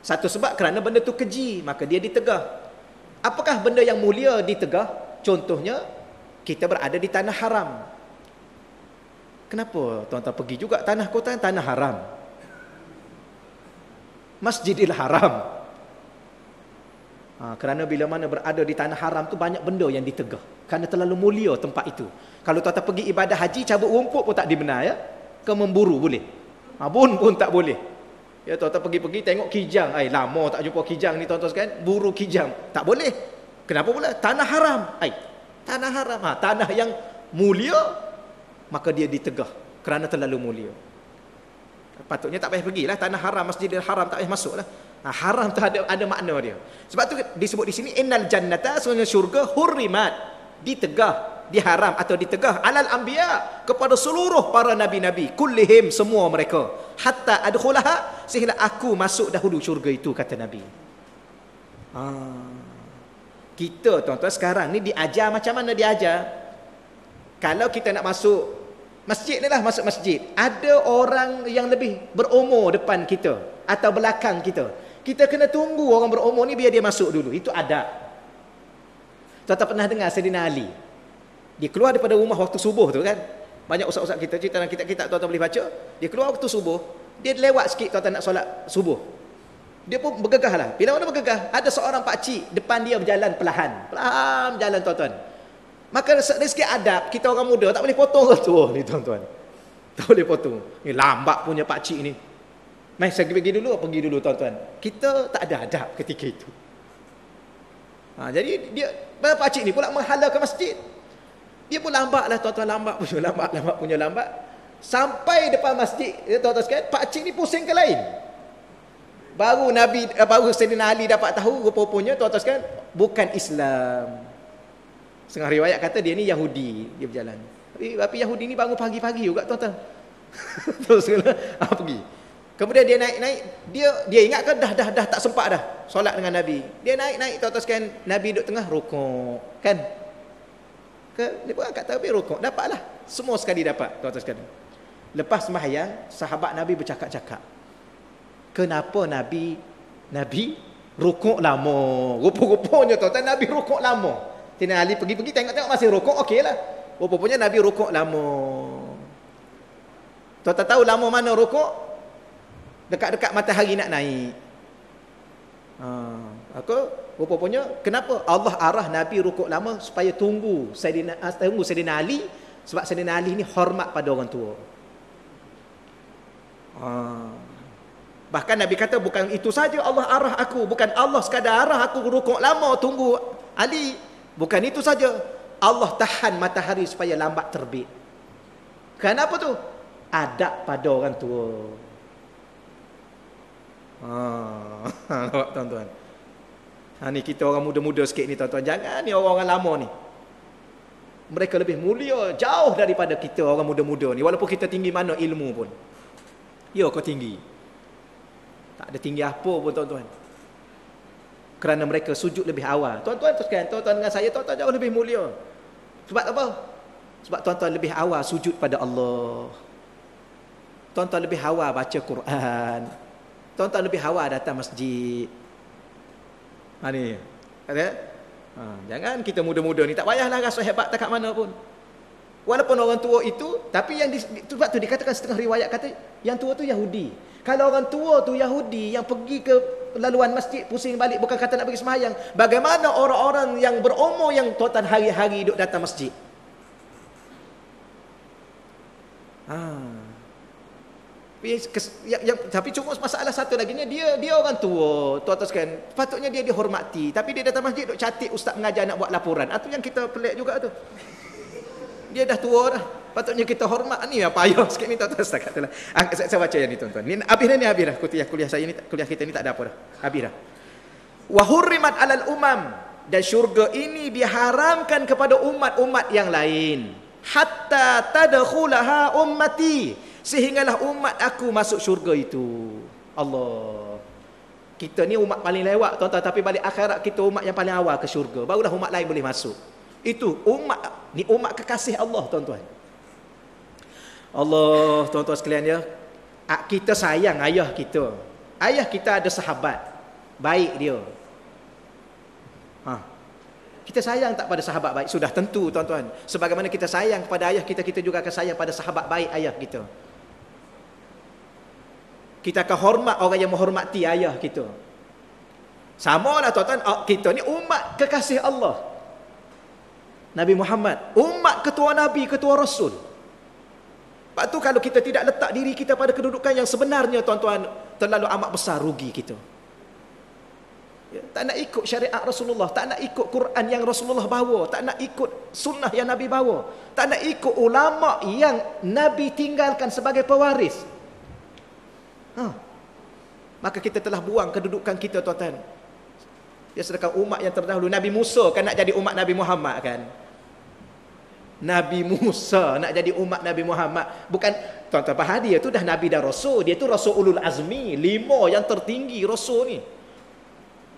S1: Satu sebab kerana benda tu keji, maka dia ditegah. Apakah benda yang mulia ditegah? Contohnya, kita berada di tanah haram. Kenapa tuan-tuan pergi juga tanah kota yang tanah haram? Masjidil Haram. Ha, kerana bila mana berada di tanah haram tu banyak benda yang ditegah. Kerana terlalu mulia tempat itu. Kalau tuan-tuan pergi ibadah haji, cabut rumput pun tak dibenar ya. Ke memburu boleh. Ha, pun pun tak boleh. Ya tuan-tuan pergi-pergi tengok kijang. Ai lama tak jumpa kijang ni tuan-tuan sekalian. Buru kijang. Tak boleh. Kenapa pula? Tanah haram. Ai tanah haram. Ha, tanah yang mulia maka dia ditegah kerana terlalu mulia. Patutnya tak payah pergilah tanah haram masjidil haram tak payah masuklah. Ha, haram tu ada ada makna dia. Sebab tu disebut di sini innal jannata sebenarnya syurga hurrimat ditegah diharam atau ditegah alal anbiya kepada seluruh para nabi-nabi kullihim semua mereka hatta adkhulaha sehingga aku masuk dahulu syurga itu kata nabi ha. kita tuan-tuan sekarang ni diajar macam mana diajar kalau kita nak masuk masjid ni lah masuk masjid ada orang yang lebih berumur depan kita atau belakang kita kita kena tunggu orang berumur ni biar dia masuk dulu itu adab tuan-tuan pernah dengar Sayyidina Ali dia keluar daripada rumah waktu subuh tu kan. Banyak ustaz-ustaz kita cerita dalam kitab-kitab tuan-tuan boleh baca. Dia keluar waktu subuh. Dia lewat sikit tuan-tuan nak solat subuh. Dia pun bergegah lah. Bila mana bergegah, ada seorang pak cik depan dia berjalan perlahan. Perlahan jalan tuan-tuan. Maka dari sikit adab, kita orang muda tak boleh potong ke tu ni tuan-tuan. Tak boleh potong. Ni lambat punya pak cik ni. Mai saya pergi dulu, pergi dulu tuan-tuan. Kita tak ada adab ketika itu. Ha, jadi dia pak cik ni pula menghala ke masjid. Dia pun lambat lah tuan-tuan lambat punya lambat lambat punya lambat. Sampai depan masjid ya tuan-tuan sekalian, pak cik ni pusing ke lain. Baru Nabi eh, baru Sayyidina Ali dapat tahu rupa-rupanya tuan-tuan sekalian bukan Islam. Setengah riwayat kata dia ni Yahudi, dia berjalan. Tapi, tapi Yahudi ni bangun pagi-pagi juga tuan-tuan. Terus kena ah, pergi. Kemudian dia naik-naik, dia dia ingat kan dah dah dah tak sempat dah solat dengan Nabi. Dia naik-naik tuan-tuan sekalian, Nabi duduk tengah rukuk, kan? ke dia pun angkat takbir rukuk dapatlah semua sekali dapat tuan-tuan sekalian lepas sembahyang sahabat nabi bercakap-cakap kenapa nabi nabi rukuk lama rupa-rupanya tuan-tuan nabi rukuk lama Tina Ali pergi-pergi tengok-tengok masih rukuk okeylah rupa-rupanya nabi rukuk lama tuan-tuan tahu lama mana rukuk dekat-dekat matahari nak naik ha aku Rupanya kenapa Allah arah Nabi rukuk lama supaya tunggu Sayyidina ah, tunggu Sayyidina Ali sebab Sayyidina Ali ni hormat pada orang tua. Ha. Bahkan Nabi kata bukan itu saja Allah arah aku, bukan Allah sekadar arah aku rukuk lama tunggu Ali. Bukan itu saja. Allah tahan matahari supaya lambat terbit. Kenapa tu? Adab pada orang tua. Ha, tuan-tuan. Ha, ni kita orang muda-muda sikit ni tuan-tuan. Jangan ni orang-orang lama ni. Mereka lebih mulia jauh daripada kita orang muda-muda ni. Walaupun kita tinggi mana ilmu pun. Ya kau tinggi. Tak ada tinggi apa pun tuan-tuan. Kerana mereka sujud lebih awal. Tuan-tuan tu sekarang, tuan-tuan dengan saya, tuan-tuan jauh lebih mulia. Sebab apa? Sebab tuan-tuan lebih awal sujud pada Allah. Tuan-tuan lebih awal baca Quran. Tuan-tuan lebih awal datang masjid. Ha ni. Ha, jangan kita muda-muda ni tak payahlah rasa hebat tak kat mana pun. Walaupun orang tua itu, tapi yang di, sebab tu dikatakan setengah riwayat kata yang tua tu Yahudi. Kalau orang tua tu Yahudi yang pergi ke laluan masjid pusing balik bukan kata nak pergi sembahyang, bagaimana orang-orang yang berumur yang tuan hari-hari duduk datang masjid? Ah. Yang, yang, tapi cuma masalah satu lagi ni dia dia orang tua tuan-tuan sekalian patutnya dia dihormati tapi dia datang masjid duk catik ustaz mengajar nak buat laporan itu yang kita pelik juga tu dia dah tua dah patutnya kita hormat ni apa payah sikit ni tuan-tuan setakat itulah ah, saya, saya baca yang ni tuan-tuan ni habis dah ni habis dah kuliah kuliah saya ni kuliah kita ni tak ada apa dah habis dah wa hurrimat alal umam dan syurga ini diharamkan kepada umat-umat yang lain hatta tadkhulaha ummati Sehinggalah umat aku masuk syurga itu. Allah. Kita ni umat paling lewat tuan-tuan. Tapi balik akhirat kita umat yang paling awal ke syurga. Barulah umat lain boleh masuk. Itu umat. Ni umat kekasih Allah tuan-tuan. Allah tuan-tuan sekalian ya. Kita sayang ayah kita. Ayah kita ada sahabat. Baik dia. Ha. Kita sayang tak pada sahabat baik? Sudah tentu tuan-tuan. Sebagaimana kita sayang kepada ayah kita, kita juga akan sayang pada sahabat baik ayah kita. Kita akan hormat orang yang menghormati ayah kita. Sama lah tuan-tuan, ah, kita ni umat kekasih Allah. Nabi Muhammad, umat ketua Nabi, ketua Rasul. Sebab tu kalau kita tidak letak diri kita pada kedudukan yang sebenarnya tuan-tuan, terlalu amat besar rugi kita. Ya, tak nak ikut syariat Rasulullah, tak nak ikut Quran yang Rasulullah bawa, tak nak ikut sunnah yang Nabi bawa, tak nak ikut ulama yang Nabi tinggalkan sebagai pewaris. Ha. Maka kita telah buang kedudukan kita tuan-tuan. Ya sedangkan umat yang terdahulu Nabi Musa kan nak jadi umat Nabi Muhammad kan. Nabi Musa nak jadi umat Nabi Muhammad. Bukan tuan-tuan faham dia tu dah Nabi dan Rasul. Dia tu Rasul Ulul Azmi. Lima yang tertinggi Rasul ni.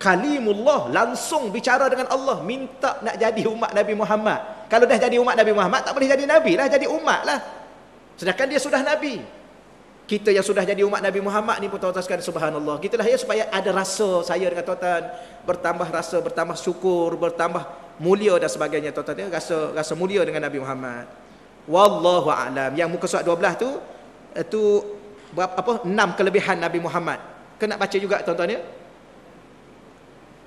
S1: Kalimullah langsung bicara dengan Allah. Minta nak jadi umat Nabi Muhammad. Kalau dah jadi umat Nabi Muhammad tak boleh jadi Nabi lah. Jadi umat lah. Sedangkan dia sudah Nabi kita yang sudah jadi umat Nabi Muhammad ni pun tuan-tuan subhanallah. Kita lah ya supaya ada rasa saya dengan tuan-tuan bertambah rasa, bertambah syukur, bertambah mulia dan sebagainya tuan-tuan ya. Rasa rasa mulia dengan Nabi Muhammad. Wallahu a'lam. Yang muka surat 12 tu itu berapa apa? Enam kelebihan Nabi Muhammad. Kena baca juga tuan-tuan ya.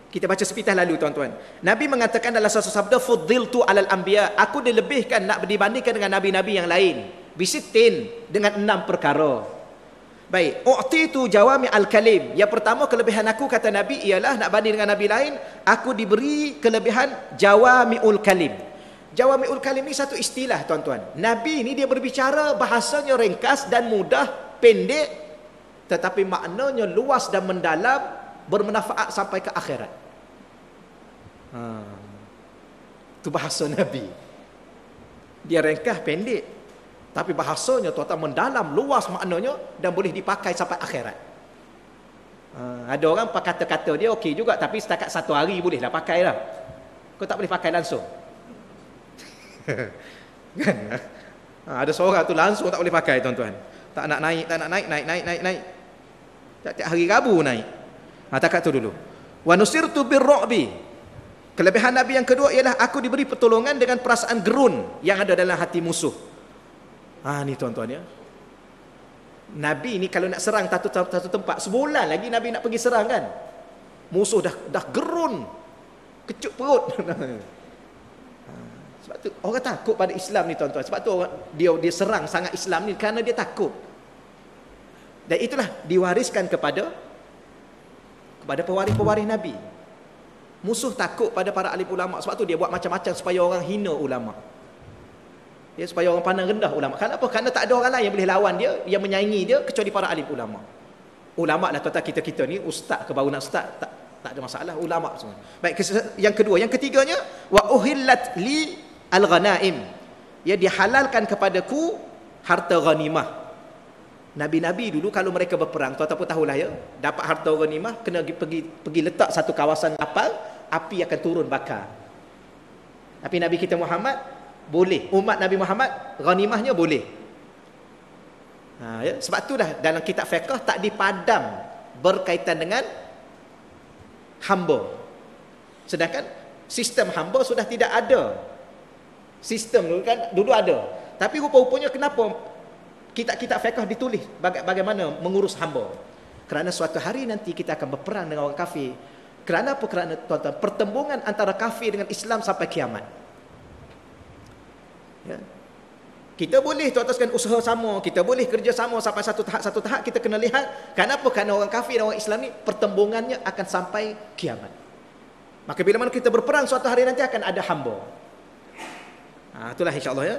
S1: Kita baca sepitah lalu tuan-tuan. Nabi mengatakan dalam satu sabda fuddiltu alal anbiya, aku dilebihkan nak dibandingkan dengan nabi-nabi yang lain bisitin dengan enam perkara. Baik, u'titu jawami al-kalim. Yang pertama kelebihan aku kata Nabi ialah nak banding dengan nabi lain, aku diberi kelebihan jawamiul kalim. Jawamiul kalim ni satu istilah tuan-tuan. Nabi ni dia berbicara bahasanya ringkas dan mudah, pendek tetapi maknanya luas dan mendalam, bermanfaat sampai ke akhirat. Ha. Itu bahasa Nabi. Dia ringkas pendek tapi bahasanya tuan-tuan mendalam, luas maknanya dan boleh dipakai sampai akhirat. Uh, ada orang pakai kata-kata dia okey juga tapi setakat satu hari boleh lah pakai lah. Kau tak boleh pakai langsung. kan? Ha, ada seorang tu langsung tak boleh pakai tuan-tuan. Tak nak naik, tak nak naik, naik, naik, naik, naik. Tiap-tiap hari Rabu naik. Ha, takat tu dulu. Wa nusirtu birru'bi. Kelebihan Nabi yang kedua ialah aku diberi pertolongan dengan perasaan gerun yang ada dalam hati musuh. Ah ni tuan-tuan ya. Nabi ni kalau nak serang satu satu tempat sebulan lagi Nabi nak pergi serang kan. Musuh dah dah gerun. Kecut perut. Ah, sebab tu orang takut pada Islam ni tuan-tuan. Sebab tu orang, dia dia serang sangat Islam ni kerana dia takut. Dan itulah diwariskan kepada kepada pewaris-pewaris Nabi. Musuh takut pada para alim ulama sebab tu dia buat macam-macam supaya orang hina ulama ya, supaya orang pandang rendah ulama. Kenapa? Kerana tak ada orang lain yang boleh lawan dia, yang menyaingi dia kecuali para alim ulama. Ulama lah tuan kita-kita ni ustaz ke baru nak ustaz tak tak ada masalah ulama semua. Baik yang kedua, yang ketiganya wa uhillat li al-ghanaim. Ya dihalalkan kepadaku harta ghanimah. Nabi-nabi dulu kalau mereka berperang, tuan-tuan pun tahulah ya, dapat harta ghanimah kena pergi pergi letak satu kawasan kapal, api akan turun bakar. Tapi Nabi kita Muhammad boleh. Umat Nabi Muhammad ghanimahnya boleh. Ha, ya? sebab itulah dalam kitab fiqh tak dipadam berkaitan dengan hamba. Sedangkan sistem hamba sudah tidak ada. Sistem dulu kan dulu ada. Tapi rupa-rupanya kenapa kitab-kitab fiqh ditulis? Bagaimana mengurus hamba? Kerana suatu hari nanti kita akan berperang dengan orang kafir. Kerana apa? Kerana tuan-tuan pertembungan antara kafir dengan Islam sampai kiamat Ya. Kita boleh tu ataskan usaha sama, kita boleh kerja sama sampai satu tahap satu tahap kita kena lihat kenapa kerana orang kafir dan orang Islam ni pertembungannya akan sampai kiamat. Maka bila mana kita berperang suatu hari nanti akan ada hamba. Ha, itulah insya-Allah ya.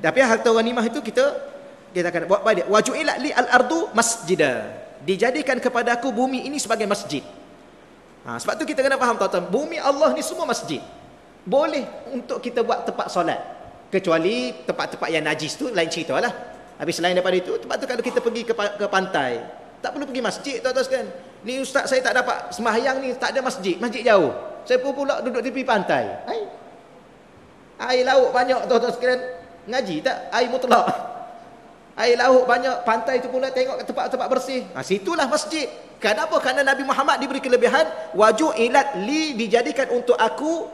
S1: Tapi harta ghanimah itu kita kita akan buat baik. Wajuila li al-ardu masjida. Dijadikan kepada aku bumi ini sebagai masjid. Ha, sebab tu kita kena faham tuan-tuan, bumi Allah ni semua masjid. Boleh untuk kita buat tempat solat kecuali tempat-tempat yang najis tu lain cerita lah habis selain daripada itu tempat tu kalau kita pergi ke, ke pantai tak perlu pergi masjid tuan-tuan sekalian. Ni ustaz saya tak dapat semahyang ni tak ada masjid masjid jauh. Saya pun pula duduk tepi pantai. Air, air laut banyak tuan-tuan sekalian. Ngaji tak? Air mutlak. Air laut banyak pantai tu pula tengok tempat-tempat bersih. Ha, situlah masjid. Kenapa? Kerana Nabi Muhammad diberi kelebihan waju ilat li dijadikan untuk aku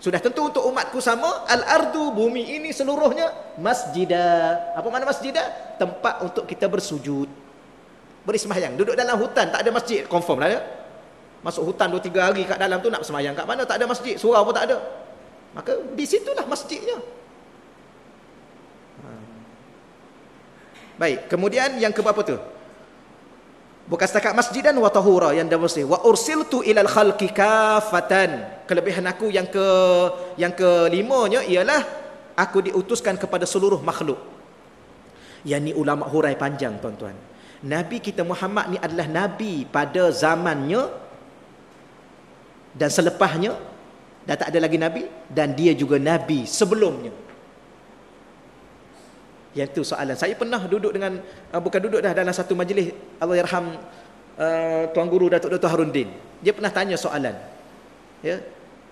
S1: sudah tentu untuk umatku sama al-ardu bumi ini seluruhnya masjidah. Apa makna masjidah? Tempat untuk kita bersujud. Beri sembahyang. Duduk dalam hutan tak ada masjid, confirm lah ya. Masuk hutan 2 3 hari kat dalam tu nak sembahyang kat mana tak ada masjid, surau pun tak ada. Maka di situlah masjidnya. Ha. Baik, kemudian yang ke berapa tu? Bukan setakat masjidan wa tahura yang dah bersih. Wa ursiltu ilal khalqi kafatan. Kelebihan aku yang ke yang kelimanya ialah aku diutuskan kepada seluruh makhluk. Yang ni ulama hurai panjang tuan-tuan. Nabi kita Muhammad ni adalah nabi pada zamannya dan selepasnya dah tak ada lagi nabi dan dia juga nabi sebelumnya. Yang tu soalan. Saya pernah duduk dengan uh, bukan duduk dah dalam satu majlis Allah yarham uh, tuan guru Datuk Dr Harun Din. Dia pernah tanya soalan. Ya.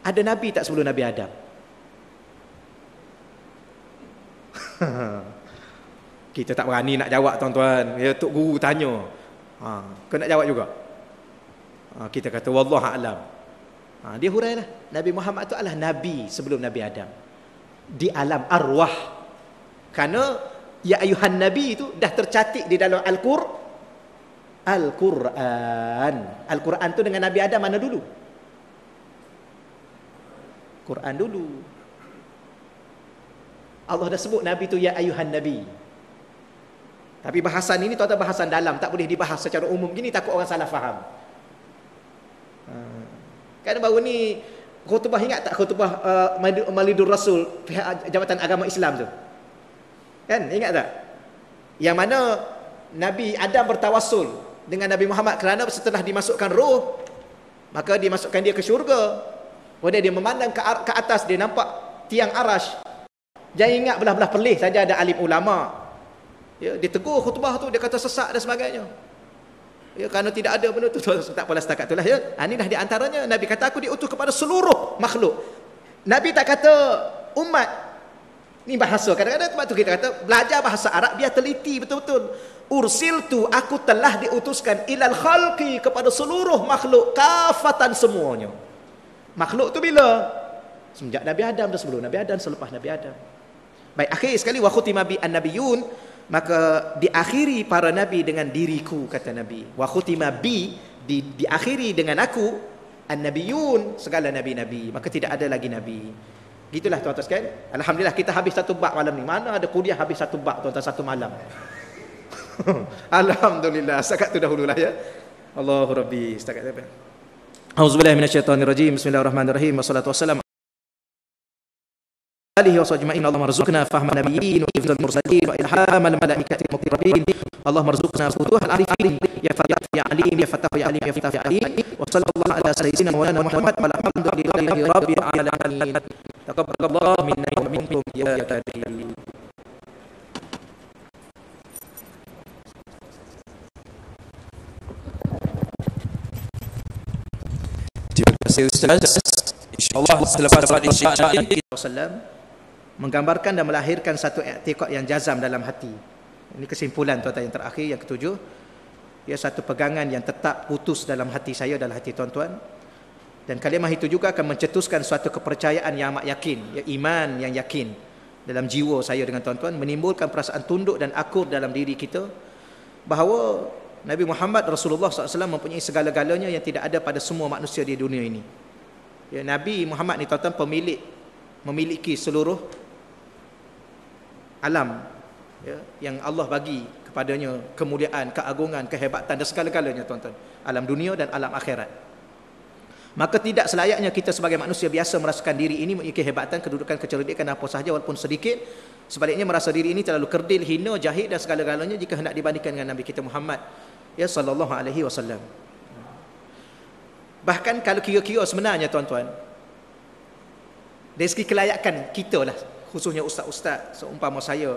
S1: Ada nabi tak sebelum Nabi Adam? Kita tak berani nak jawab tuan-tuan. Ya tok guru tanya. Ha, kau nak jawab juga? Ha, kita kata wallah alam. Ha, dia hurailah. Nabi Muhammad itu adalah nabi sebelum Nabi Adam. Di alam arwah. Karena ya ayuhan nabi itu dah tercatik di dalam Al-Qur Al-Quran. Al-Quran tu dengan Nabi Adam mana dulu? Quran dulu. Allah dah sebut Nabi tu ya ayuhan nabi. Tapi bahasan ini tuan-tuan bahasan dalam tak boleh dibahas secara umum gini takut orang salah faham. Ha. Kan baru ni khutbah ingat tak khutbah uh, Malidur Rasul pihak Jabatan Agama Islam tu? Kan ingat tak? Yang mana Nabi Adam bertawasul dengan Nabi Muhammad kerana setelah dimasukkan roh maka dimasukkan dia ke syurga. Kemudian dia memandang ke, ke atas dia nampak tiang arash. Jangan ingat belah-belah pelih saja ada alim ulama Ya, dia tegur khutbah tu, dia kata sesak dan sebagainya. Ya, kerana tidak ada benda tu, tak apalah setakat itulah ya. Ha, inilah di antaranya, Nabi kata aku diutus kepada seluruh makhluk. Nabi tak kata umat, ni bahasa, kadang-kadang tempat tu kita kata, belajar bahasa Arab, biar teliti betul-betul. Ursil tu, aku telah diutuskan ilal khalqi kepada seluruh makhluk, kafatan semuanya. Makhluk tu bila? Semenjak Nabi Adam dan sebelum Nabi Adam, selepas Nabi Adam. Baik, akhir sekali, wa khutima bi an-nabiyun, maka diakhiri para nabi dengan diriku kata nabi wa khutima bi di, diakhiri dengan aku an-nabiyun segala nabi-nabi maka tidak ada lagi nabi gitulah tuan-tuan sekalian. Alhamdulillah kita habis satu bab malam ni. Mana ada kuliah habis satu bab tuan-tuan satu malam? Alhamdulillah setakat tu dahululah ya. Allahu rabbi setakat apa? Auzubillahi minasyaitonirrajim. Bismillahirrahmanirrahim. Wassalatu wassalamu آله وصحبه أجمعين. اللهم ارزقنا فهم النبيين وحفظ المرسلين وإلهام الملائكة المقربين اللهم ارزقنا فتوح العارفين. يا فتاح يا عليم يا فتاح يا عليم يا فتاح يا عليم. وصلى الله على سيدنا مولانا محمد والحمد لله رب العالمين. تقبل الله منا ومنكم يا كريم. Terima kasih Ustaz. InsyaAllah selepas salat isya ini menggambarkan dan melahirkan satu i'tiqad yang jazam dalam hati. Ini kesimpulan tuan-tuan yang terakhir yang ketujuh. Ia satu pegangan yang tetap putus dalam hati saya dalam hati tuan-tuan. Dan kalimah itu juga akan mencetuskan suatu kepercayaan yang amat yakin, ya iman yang yakin dalam jiwa saya dengan tuan-tuan menimbulkan perasaan tunduk dan akur dalam diri kita bahawa Nabi Muhammad Rasulullah SAW mempunyai segala-galanya yang tidak ada pada semua manusia di dunia ini. Ya, Nabi Muhammad ni tuan-tuan pemilik memiliki seluruh alam ya, yang Allah bagi kepadanya kemuliaan, keagungan, kehebatan dan segala-galanya tuan-tuan. Alam dunia dan alam akhirat. Maka tidak selayaknya kita sebagai manusia biasa merasakan diri ini memiliki kehebatan, kedudukan, kecerdikan apa sahaja walaupun sedikit. Sebaliknya merasa diri ini terlalu kerdil, hina, jahil dan segala-galanya jika hendak dibandingkan dengan Nabi kita Muhammad ya sallallahu alaihi wasallam. Bahkan kalau kira-kira sebenarnya tuan-tuan dari segi kelayakan kita lah khususnya ustaz-ustaz seumpama saya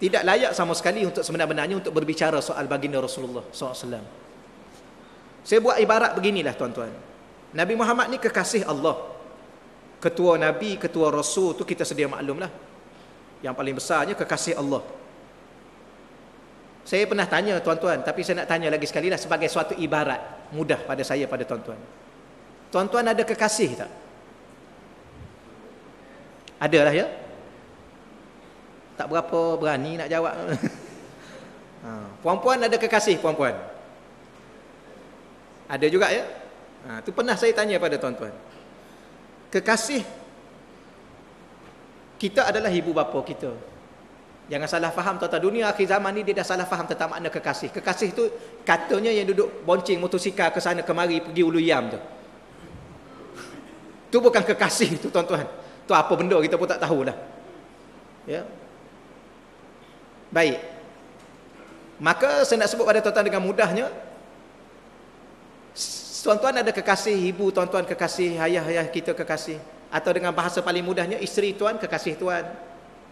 S1: tidak layak sama sekali untuk sebenar-benarnya untuk berbicara soal baginda Rasulullah SAW. Saya buat ibarat beginilah tuan-tuan. Nabi Muhammad ni kekasih Allah. Ketua Nabi, ketua Rasul tu kita sedia maklum lah. Yang paling besarnya kekasih Allah. Saya pernah tanya tuan-tuan, tapi saya nak tanya lagi sekali lah sebagai suatu ibarat mudah pada saya, pada tuan-tuan. Tuan-tuan ada kekasih tak? Adalah ya. Tak berapa berani nak jawab. ha, puan-puan ada kekasih puan-puan? Ada juga ya. Ha, tu pernah saya tanya pada tuan-tuan. Kekasih kita adalah ibu bapa kita. Jangan salah faham tuan-tuan. Dunia akhir zaman ni dia dah salah faham tentang makna kekasih. Kekasih tu katanya yang duduk bonceng motosikal ke sana kemari pergi ulu yam tu. Tu bukan kekasih tu tuan-tuan. Tu apa benda kita pun tak tahulah. Ya. Baik. Maka saya nak sebut pada tuan-tuan dengan mudahnya tuan-tuan ada kekasih ibu, tuan-tuan kekasih ayah-ayah kita kekasih atau dengan bahasa paling mudahnya isteri tuan kekasih tuan.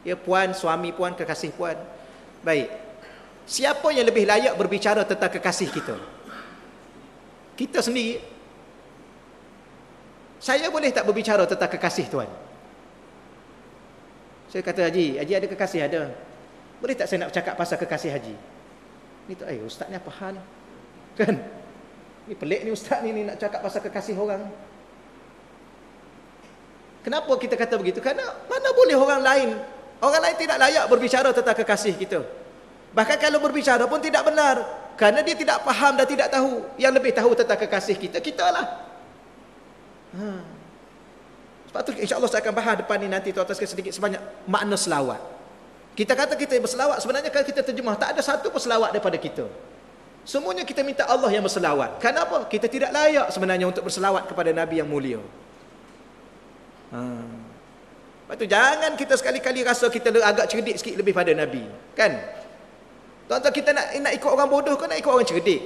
S1: Ya puan, suami puan, kekasih puan. Baik. Siapa yang lebih layak berbicara tentang kekasih kita? Kita sendiri. Saya boleh tak berbicara tentang kekasih tuan? Saya kata Haji, Haji ada kekasih ada. Boleh tak saya nak cakap pasal kekasih Haji? Ni tu, eh ustaz ni apa hal? Kan? Ni pelik ni ustaz ni, ni nak cakap pasal kekasih orang. Kenapa kita kata begitu? Kerana mana boleh orang lain Orang lain tidak layak berbicara tentang kekasih kita. Bahkan kalau berbicara pun tidak benar. Kerana dia tidak faham dan tidak tahu. Yang lebih tahu tentang kekasih kita, kita lah. Ha. Sebab tu insyaAllah saya akan bahas depan ni nanti tuan-tuan sedikit sebanyak makna selawat. Kita kata kita berselawat, sebenarnya kalau kita terjemah, tak ada satu pun selawat daripada kita. Semuanya kita minta Allah yang berselawat. Kenapa? Kita tidak layak sebenarnya untuk berselawat kepada Nabi yang mulia. Hmm. Lepas tu jangan kita sekali-kali rasa kita agak cerdik sikit lebih pada Nabi. Kan? Tuan-tuan kita nak nak ikut orang bodoh ke nak ikut orang cerdik?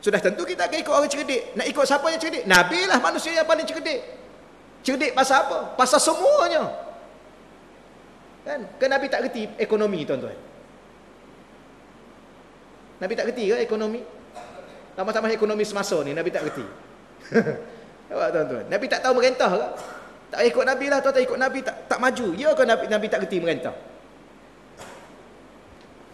S1: Sudah tentu kita akan ikut orang cerdik. Nak ikut siapa yang cerdik? Nabi lah manusia yang paling cerdik. Cerdik pasal apa? Pasal semuanya. Kan? Ke Nabi tak kerti ekonomi tuan-tuan? Nabi tak kerti ke ekonomi? Tambah-tambah ekonomi semasa ni Nabi tak kerti. Nampak tuan-tuan? Nabi tak tahu merentah ke? Tak ikut Nabi lah, tuan tak ikut Nabi tak tak maju. Ya ke Nabi, Nabi tak kerti merentah?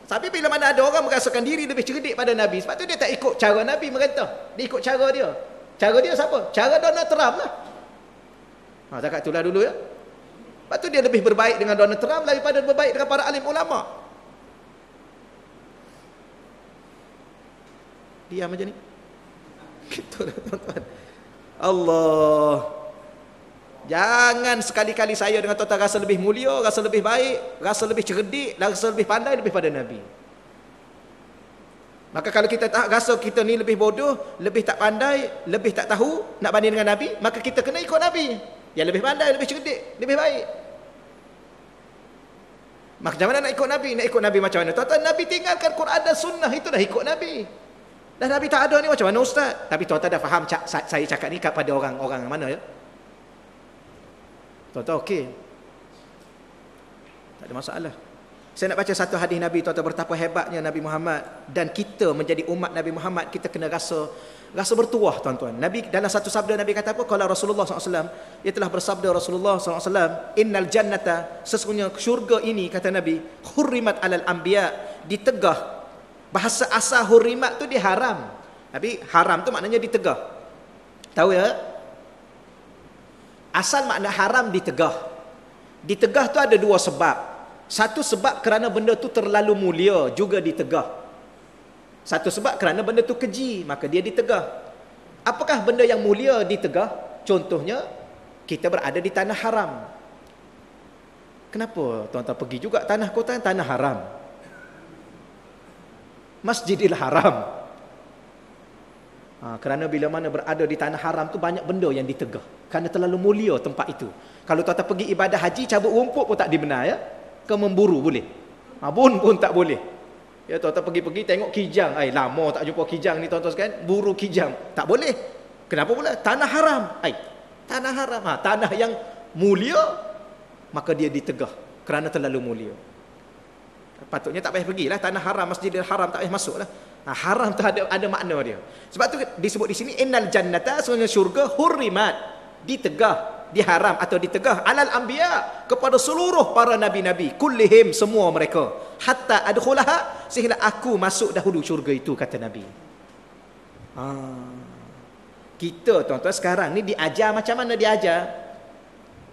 S1: Tapi bila mana ada orang merasakan diri lebih cerdik pada Nabi, sebab tu dia tak ikut cara Nabi merentah. Dia ikut cara dia. Cara dia siapa? Cara Donald Trump lah. Ha, cakap itulah dulu ya. Sebab tu dia lebih berbaik dengan Donald Trump daripada berbaik dengan para alim ulama. Diam macam ni. Gitu lah tuan-tuan. Allah. Jangan sekali-kali saya dengan tuan-tuan rasa lebih mulia, rasa lebih baik, rasa lebih cerdik, rasa lebih pandai lebih pada Nabi. Maka kalau kita tak rasa kita ni lebih bodoh, lebih tak pandai, lebih tak tahu nak banding dengan Nabi, maka kita kena ikut Nabi. Yang lebih pandai, lebih cerdik, lebih baik. Macam mana nak ikut Nabi? Nak ikut Nabi macam mana? Tuan-tuan, Nabi tinggalkan Quran dan Sunnah, itu dah ikut Nabi. Dan Nabi tak ada ni macam mana Ustaz? Tapi tuan-tuan dah faham saya cakap ni kepada orang-orang mana ya? Tuan-tuan okey. Tak ada masalah. Saya nak baca satu hadis Nabi tuan-tuan betapa hebatnya Nabi Muhammad dan kita menjadi umat Nabi Muhammad kita kena rasa rasa bertuah tuan-tuan. Nabi dalam satu sabda Nabi kata apa? Kalau Rasulullah SAW ia telah bersabda Rasulullah SAW innal jannata sesungguhnya syurga ini kata Nabi hurrimat alal anbiya ditegah bahasa asal hurrimat tu diharam. Tapi haram tu maknanya ditegah. Tahu ya? Asal makna haram ditegah. Ditegah tu ada dua sebab. Satu sebab kerana benda tu terlalu mulia juga ditegah. Satu sebab kerana benda tu keji, maka dia ditegah. Apakah benda yang mulia ditegah? Contohnya, kita berada di tanah haram. Kenapa tuan-tuan pergi juga tanah kota tanah haram? Masjidil Haram. Ha, kerana bila mana berada di tanah haram tu banyak benda yang ditegah. Kerana terlalu mulia tempat itu. Kalau tuan-tuan pergi ibadah haji, cabut rumput pun tak dibenar ya. Ke memburu boleh. Ha, pun pun tak boleh. Ya tuan-tuan pergi-pergi tengok kijang. Ay, lama tak jumpa kijang ni tuan-tuan sekalian. Buru kijang. Tak boleh. Kenapa pula? Tanah haram. Ay, tanah haram. Ha, tanah yang mulia, maka dia ditegah. Kerana terlalu mulia. Patutnya tak payah pergilah. Tanah haram, masjidil haram tak payah masuk lah. Ha, haram tu ada ada makna dia. Sebab tu disebut di sini innal jannata sunnya syurga hurrimat ditegah diharam atau ditegah alal anbiya kepada seluruh para nabi-nabi kullihim semua mereka hatta adkhulaha sehingga aku masuk dahulu syurga itu kata nabi. Ha. Kita tuan-tuan sekarang ni diajar macam mana diajar?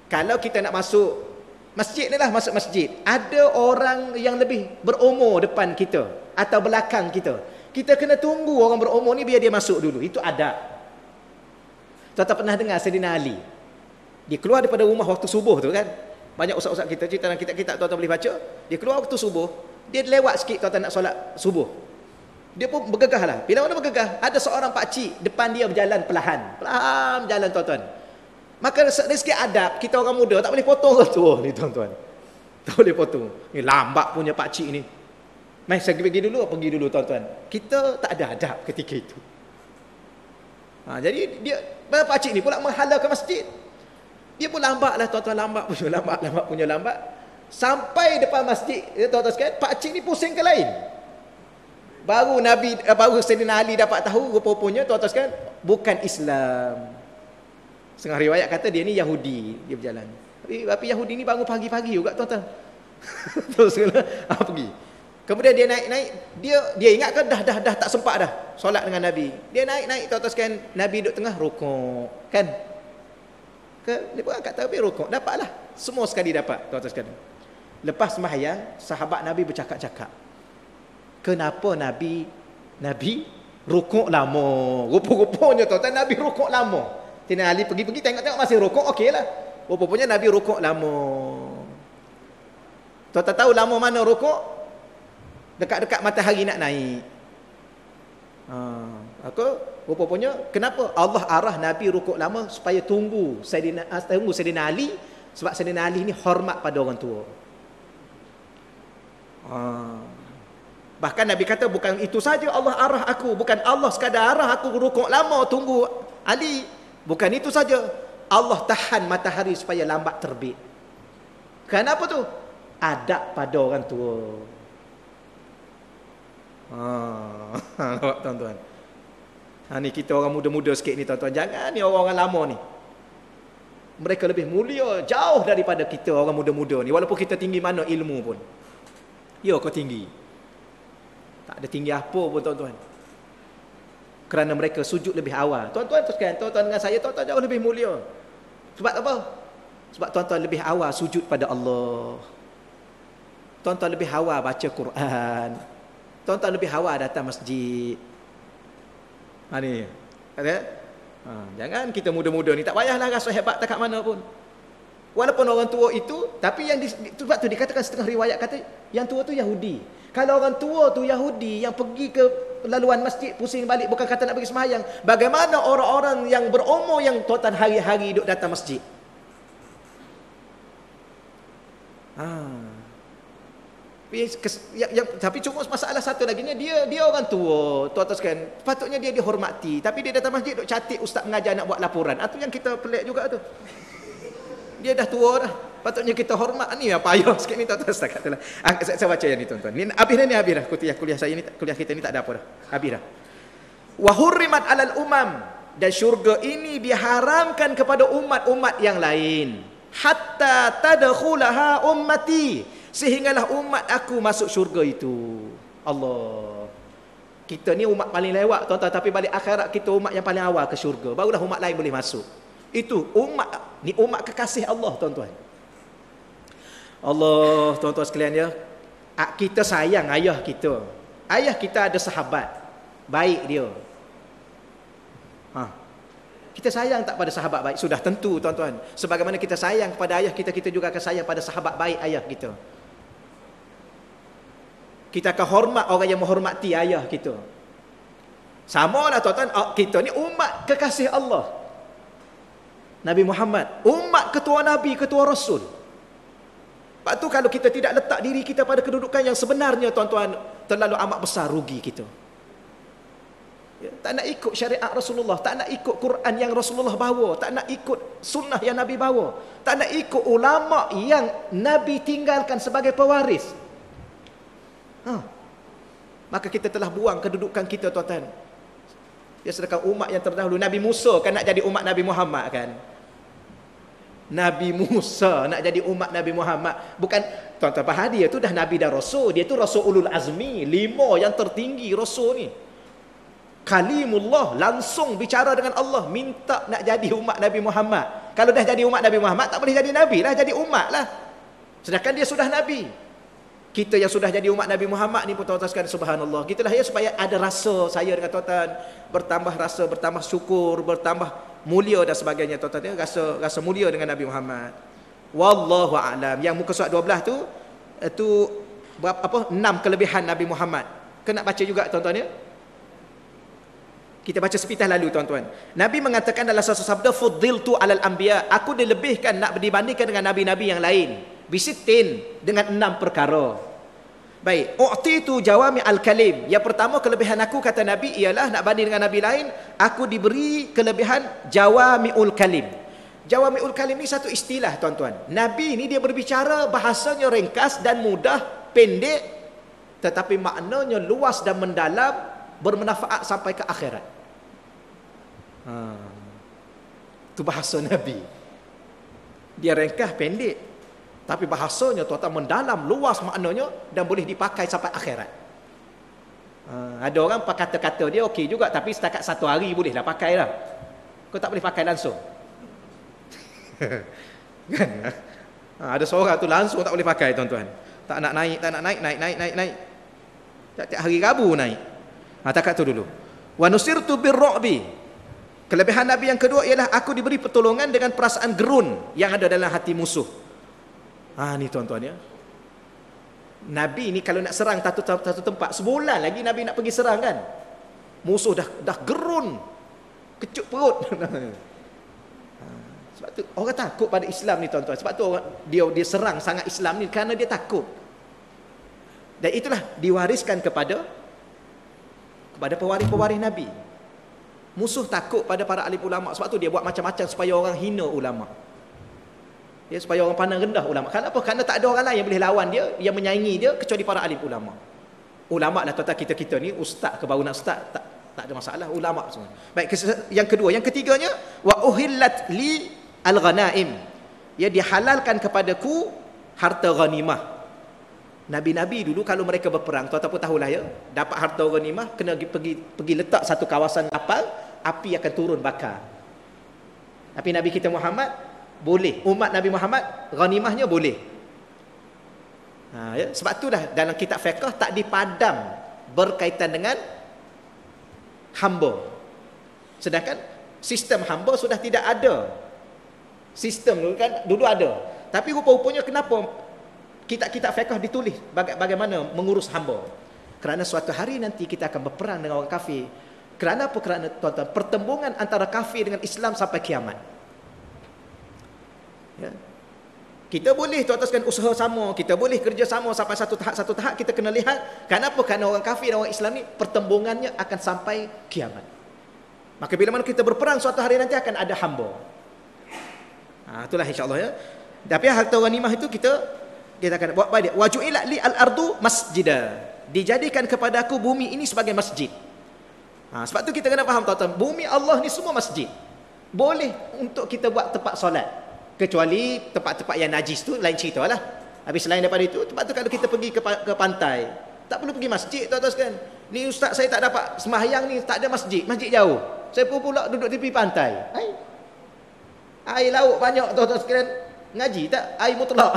S1: Kalau kita nak masuk masjid ni lah masuk masjid. Ada orang yang lebih berumur depan kita atau belakang kita. Kita kena tunggu orang berumur ni biar dia masuk dulu. Itu ada. Tuan-tuan pernah dengar Sayyidina Ali. Dia keluar daripada rumah waktu subuh tu kan. Banyak ustaz-ustaz kita cerita dalam kitab-kitab tuan-tuan boleh baca. Dia keluar waktu subuh, dia lewat sikit tuan-tuan nak solat subuh. Dia pun bergegah lah. Bila mana bergegah, ada seorang pak cik depan dia berjalan perlahan. Perlahan jalan tuan-tuan. Maka dari sikit adab, kita orang muda tak boleh potong ke tu ni tuan-tuan. Tak boleh potong. Ni lambat punya pak cik ni. Mai saya pergi dulu, pergi dulu tuan-tuan. Kita tak ada adab ketika itu. Ha, jadi dia pak cik ni pula menghala ke masjid. Dia pun lambat lah tuan-tuan lambat punya lambat lambat punya lambat. Sampai depan masjid ya, tuan-tuan sekalian, pak cik ni pusing ke lain. Baru Nabi eh, baru Sayyidina Ali dapat tahu rupa-rupanya tuan-tuan sekalian bukan Islam. Setengah riwayat kata dia ni Yahudi, dia berjalan. Tapi, tapi Yahudi ni bangun pagi-pagi juga tuan-tuan. Terus ah, pergi. Kemudian dia naik-naik, dia dia ingat kan dah dah dah tak sempat dah solat dengan Nabi. Dia naik-naik tuan-tuan sekalian, Nabi duduk tengah rukuk, kan? Ke dia pun angkat takbir rukuk. Dapatlah. Semua sekali dapat tuan-tuan sekalian. Lepas sembahyang sahabat nabi bercakap-cakap. Kenapa nabi nabi rukuk lama? Rupa-rupanya tuan-tuan nabi rukuk lama. Tina Ali pergi-pergi tengok-tengok masih rukuk okeylah. Rupa-rupanya nabi rukuk lama. Tuan-tuan tahu lama mana rukuk? Dekat-dekat matahari nak naik. Ha aku Rupanya kenapa Allah arah Nabi rukuk lama supaya tunggu Sayyidina ah, tunggu Sayyidina Ali sebab Sayyidina Ali ni hormat pada orang tua. Ha. Bahkan Nabi kata bukan itu saja Allah arah aku, bukan Allah sekadar arah aku rukuk lama tunggu Ali. Bukan itu saja. Allah tahan matahari supaya lambat terbit. Kenapa tu? Adab pada orang tua. Ha, tuan-tuan. Ha ni kita orang muda-muda sikit ni tuan-tuan. Jangan ni orang-orang lama ni. Mereka lebih mulia jauh daripada kita orang muda-muda ni walaupun kita tinggi mana ilmu pun. Ya kau tinggi. Tak ada tinggi apa pun tuan-tuan. Kerana mereka sujud lebih awal. Tuan-tuan tu sekian, tuan-tuan dengan saya tuan-tuan jauh lebih mulia. Sebab apa? Sebab tuan-tuan lebih awal sujud pada Allah. Tuan-tuan lebih awal baca Quran. Tuan-tuan lebih awal datang masjid. Ha ni. Kata ha, jangan kita muda-muda ni tak payahlah rasa hebat tak kat mana pun. Walaupun orang tua itu, tapi yang di, sebab tu dikatakan setengah riwayat kata yang tua tu Yahudi. Kalau orang tua tu Yahudi yang pergi ke laluan masjid pusing balik bukan kata nak pergi sembahyang. Bagaimana orang-orang yang berumur yang tuan hari-hari duduk datang masjid? Ah. Yang, tapi cuma masalah satu lagi ni dia dia orang tua tuan-tuan sekalian. Patutnya dia dihormati tapi dia datang masjid duk catik ustaz mengajar nak buat laporan. Ah, yang kita pelik juga tu. Dia dah tua dah. Patutnya kita hormat ni apa ayah sikit ni tuan-tuan setakat tu lah. Ah, saya, saya baca yang ni tuan-tuan. Ni habis dah ni habis dah. Kuliah, kuliah saya ni kuliah kita ni tak ada apa dah. Habis dah. Wa hurrimat alal umam. Dan syurga ini diharamkan kepada umat-umat yang lain. Hatta tadkhulaha ummati Sehinggalah umat aku masuk syurga itu. Allah. Kita ni umat paling lewat tuan-tuan tapi balik akhirat kita umat yang paling awal ke syurga. Barulah umat lain boleh masuk. Itu umat ni umat kekasih Allah tuan-tuan. Allah tuan-tuan sekalian ya. Kita sayang ayah kita. Ayah kita ada sahabat. Baik dia. Ha. Kita sayang tak pada sahabat baik? Sudah tentu tuan-tuan. Sebagaimana kita sayang kepada ayah kita, kita juga akan sayang pada sahabat baik ayah kita. Kita akan hormat orang yang menghormati ayah kita. Sama lah tuan-tuan, ah, kita ni umat kekasih Allah. Nabi Muhammad, umat ketua Nabi, ketua Rasul. Sebab tu kalau kita tidak letak diri kita pada kedudukan yang sebenarnya tuan-tuan, terlalu amat besar rugi kita. Ya, tak nak ikut syariat Rasulullah, tak nak ikut Quran yang Rasulullah bawa, tak nak ikut sunnah yang Nabi bawa, tak nak ikut ulama yang Nabi tinggalkan sebagai pewaris. Ha. Maka kita telah buang kedudukan kita tuan-tuan. Ya sedangkan umat yang terdahulu Nabi Musa kan nak jadi umat Nabi Muhammad kan. Nabi Musa nak jadi umat Nabi Muhammad. Bukan tuan-tuan faham dia tu dah Nabi dan Rasul. Dia tu Rasul Ulul Azmi. Lima yang tertinggi Rasul ni. Kalimullah langsung bicara dengan Allah. Minta nak jadi umat Nabi Muhammad. Kalau dah jadi umat Nabi Muhammad tak boleh jadi Nabi lah. Jadi umat lah. Sedangkan dia sudah Nabi kita yang sudah jadi umat Nabi Muhammad ni pun tuan-tuan subhanallah. Gitulah ya supaya ada rasa saya dengan tuan-tuan bertambah rasa, bertambah syukur, bertambah mulia dan sebagainya tuan-tuan ya. Rasa rasa mulia dengan Nabi Muhammad. Wallahu a'lam. Yang muka surat 12 tu itu berapa apa? Enam kelebihan Nabi Muhammad. Kena baca juga tuan-tuan ya. Kita baca sepitah lalu tuan-tuan. Nabi mengatakan dalam satu sabda fuddiltu alal anbiya, aku dilebihkan nak dibandingkan dengan nabi-nabi yang lain. Bisitin dengan enam perkara. Baik, u'titu jawami al-kalim. Yang pertama kelebihan aku kata Nabi ialah nak banding dengan nabi lain, aku diberi kelebihan jawamiul kalim. Jawamiul kalim ni satu istilah tuan-tuan. Nabi ni dia berbicara bahasanya ringkas dan mudah, pendek tetapi maknanya luas dan mendalam, bermanfaat sampai ke akhirat. Ha. Itu bahasa Nabi. Dia ringkas pendek tapi bahasanya tuan-tuan mendalam, luas maknanya dan boleh dipakai sampai akhirat. Ha. ada orang pakai kata-kata dia okey juga tapi setakat satu hari bolehlah pakai lah. Kau tak boleh pakai langsung. kan? Ha, ada seorang tu langsung tak boleh pakai tuan-tuan. Tak nak naik, tak nak naik, naik, naik, naik, naik. Tiap-tiap hari Rabu naik. Ha, takat tu dulu. Wa nusirtu birru'bi. Kelebihan Nabi yang kedua ialah aku diberi pertolongan dengan perasaan gerun yang ada dalam hati musuh. Ha ni tuan-tuan ya. Nabi ni kalau nak serang satu, satu tempat sebulan lagi Nabi nak pergi serang kan. Musuh dah dah gerun. Kecut perut. Sebab tu orang takut pada Islam ni tuan-tuan. Sebab tu orang dia dia serang sangat Islam ni kerana dia takut. Dan itulah diwariskan kepada kepada pewaris-pewaris Nabi. Musuh takut pada para alim ulama sebab tu dia buat macam-macam supaya orang hina ulama. Ya supaya orang pandang rendah ulama. Kenapa? Kerana tak ada orang lain yang boleh lawan dia, yang menyaingi dia kecuali para alim ulama. Ulama lah tuan-tuan kita-kita ni ustaz ke baru nak ustaz tak tak ada masalah ulama semua. Baik yang kedua, yang ketiganya wa uhillat li al-ghanaim. Ya dihalalkan kepadaku harta ghanimah. Nabi-nabi dulu kalau mereka berperang, tuan-tuan pun tahulah ya, dapat harta ghanimah kena pergi pergi letak satu kawasan kapal, api akan turun bakar. Tapi Nabi kita Muhammad boleh, umat Nabi Muhammad ghanimahnya boleh. Ha, ya? Sebab tu dah dalam kitab fiqh tak dipadam berkaitan dengan hamba. Sedangkan sistem hamba sudah tidak ada Sistem kan dulu ada. Tapi rupa-rupanya kenapa kitab-kitab fiqh ditulis bagaimana mengurus hamba? Kerana suatu hari nanti kita akan berperang dengan orang kafir. Kerana apa? Kerana tuan-tuan, pertembungan antara kafir dengan Islam sampai kiamat. Ya. Kita boleh tuan-tuan usaha sama, kita boleh kerja sama sampai satu tahap satu tahap kita kena lihat kenapa kerana orang kafir dan orang Islam ni pertembungannya akan sampai kiamat. Maka bila mana kita berperang suatu hari nanti akan ada hamba. Ha, itulah insya-Allah ya. Tapi harta ghanimah itu kita kita akan buat baik. Waju'ilat li al-ardu masjida. Dijadikan kepada aku bumi ini sebagai masjid. Ha, sebab tu kita kena faham tuan-tuan, bumi Allah ni semua masjid. Boleh untuk kita buat tempat solat. Kecuali tempat-tempat yang najis tu lain cerita lah. Habis selain daripada itu, tempat tu kalau kita pergi ke, ke pantai, tak perlu pergi masjid tuan-tuan sekalian. Ni ustaz saya tak dapat sembahyang ni tak ada masjid, masjid jauh. Saya pun pula duduk tepi pantai. Hai, Air laut banyak tuan-tuan sekalian. Ngaji tak? Air mutlak.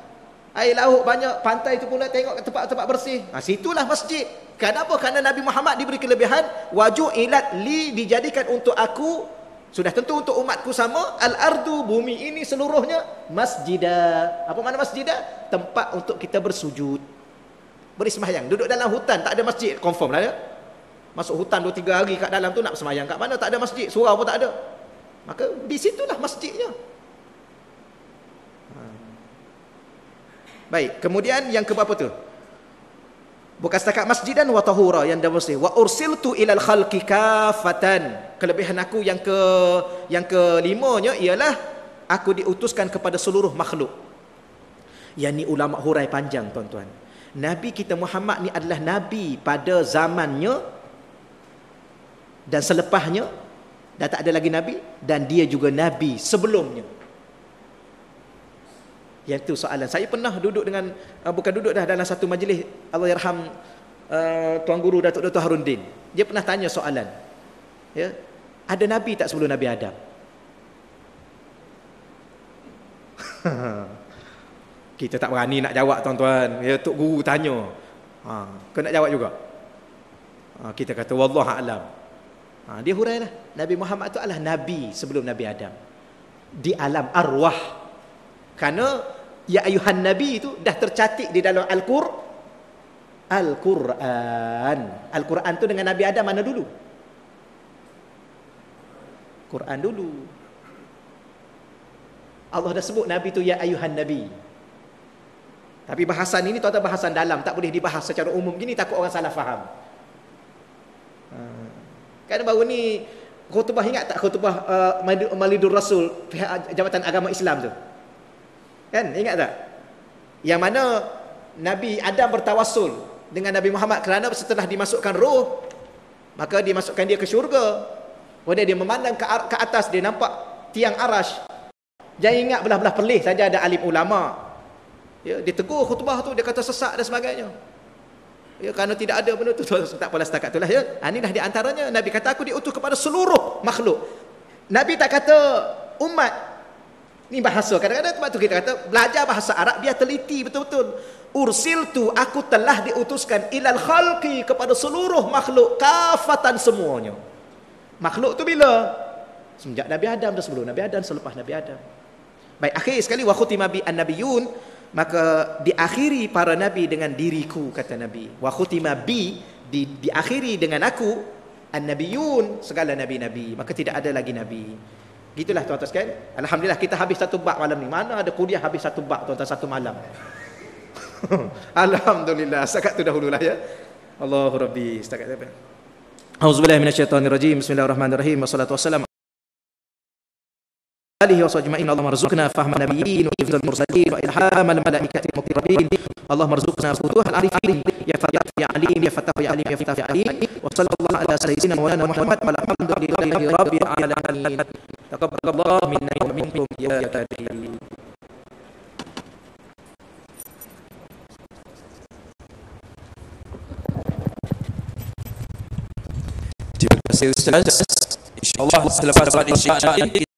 S1: Air laut banyak. Pantai tu pula tengok ke tempat-tempat bersih. Ha, situlah masjid. Kenapa? Kerana Nabi Muhammad diberi kelebihan. Waju ilat li dijadikan untuk aku. Sudah tentu untuk umatku sama. Al-ardu bumi ini seluruhnya. Masjidah. Apa mana masjidah? Tempat untuk kita bersujud. Beri sembahyang. Duduk dalam hutan. Tak ada masjid. Confirm lah ya. Masuk hutan 2-3 hari kat dalam tu nak sembahyang. Kat mana tak ada masjid. Surau pun tak ada. Maka di situlah masjidnya. Ha. Baik, kemudian yang keberapa tu? Bukan setakat masjid dan wa tahura yang dah bersih. Wa ursiltu ilal khalqi kafatan. Kelebihan aku yang ke yang kelimanya ialah aku diutuskan kepada seluruh makhluk. Yang ni ulama hurai panjang tuan-tuan. Nabi kita Muhammad ni adalah nabi pada zamannya dan selepasnya dah tak ada lagi nabi dan dia juga nabi sebelumnya yang tu soalan. Saya pernah duduk dengan uh, bukan duduk dah dalam satu majlis Allah yarham uh, tuan guru Datuk Dr Haruddin dia pernah tanya soalan. Ya? Ada nabi tak sebelum nabi Adam? Kita tak berani nak jawab tuan-tuan. Ya tok guru tanya. Ha kau nak jawab juga? Ha, kita kata wallahu a'lam. Ha, dia hurailah. Nabi Muhammad itu adalah Nabi sebelum Nabi Adam. Di alam arwah. Kerana ya ayuhan nabi itu dah tercatik di dalam Al-Qur Al-Quran. Al-Quran tu dengan Nabi Adam mana dulu? Quran dulu. Allah dah sebut Nabi tu ya ayuhan nabi. Tapi bahasan ini tuan-tuan bahasan dalam, tak boleh dibahas secara umum gini takut orang salah faham. Ha. Kan baru ni khutbah ingat tak khutbah uh, Malidur Rasul pihak Jabatan Agama Islam tu? Kan ingat tak? Yang mana Nabi Adam bertawasul dengan Nabi Muhammad kerana setelah dimasukkan roh maka dimasukkan dia ke syurga. Kemudian dia memandang ke, ke atas dia nampak tiang arash. Jangan ingat belah-belah pelih saja ada alim ulama Ya, dia tegur khutbah tu, dia kata sesak dan sebagainya. Ya, kerana tidak ada benda tu, tak apalah setakat itulah ya. Ha, inilah di antaranya, Nabi kata aku diutus kepada seluruh makhluk. Nabi tak kata umat. Ini bahasa, kadang-kadang tempat tu kita kata, belajar bahasa Arab, biar teliti betul-betul. Ursil tu, aku telah diutuskan ilal khalqi kepada seluruh makhluk, kafatan semuanya. Makhluk tu bila? Semenjak Nabi Adam dan sebelum Nabi Adam, selepas Nabi Adam. Baik, akhir sekali, wa khutima bi an-nabiyun, maka diakhiri para nabi dengan diriku kata nabi wa khutima bi di, diakhiri dengan aku an-nabiyun segala nabi-nabi maka tidak ada lagi nabi gitulah tuan-tuan sekalian. Alhamdulillah kita habis satu bab malam ni. Mana ada kuliah habis satu bab tuan-tuan satu malam? Alhamdulillah setakat tu dahululah ya. Allahu rabbi setakat apa? Auzubillahi minasyaitonirrajim. Bismillahirrahmanirrahim. Wassalatu wassalamu آله وصحبه أجمعين. اللهم ارزقنا فهم النبيين وحفظ المرسلين وإلهام الملائكة المقربين اللهم ارزقنا فتوح العارفين. يا فتاح يا عليم. يا فتاح يا عليم. يا فتاح يا عليم. وصلى الله على سيدنا مولانا محمد والحمد لله رب العالمين. تقبل الله منا ومنكم يا كريم.
S2: Terima kasih Ustaz. InsyaAllah selepas solat isyak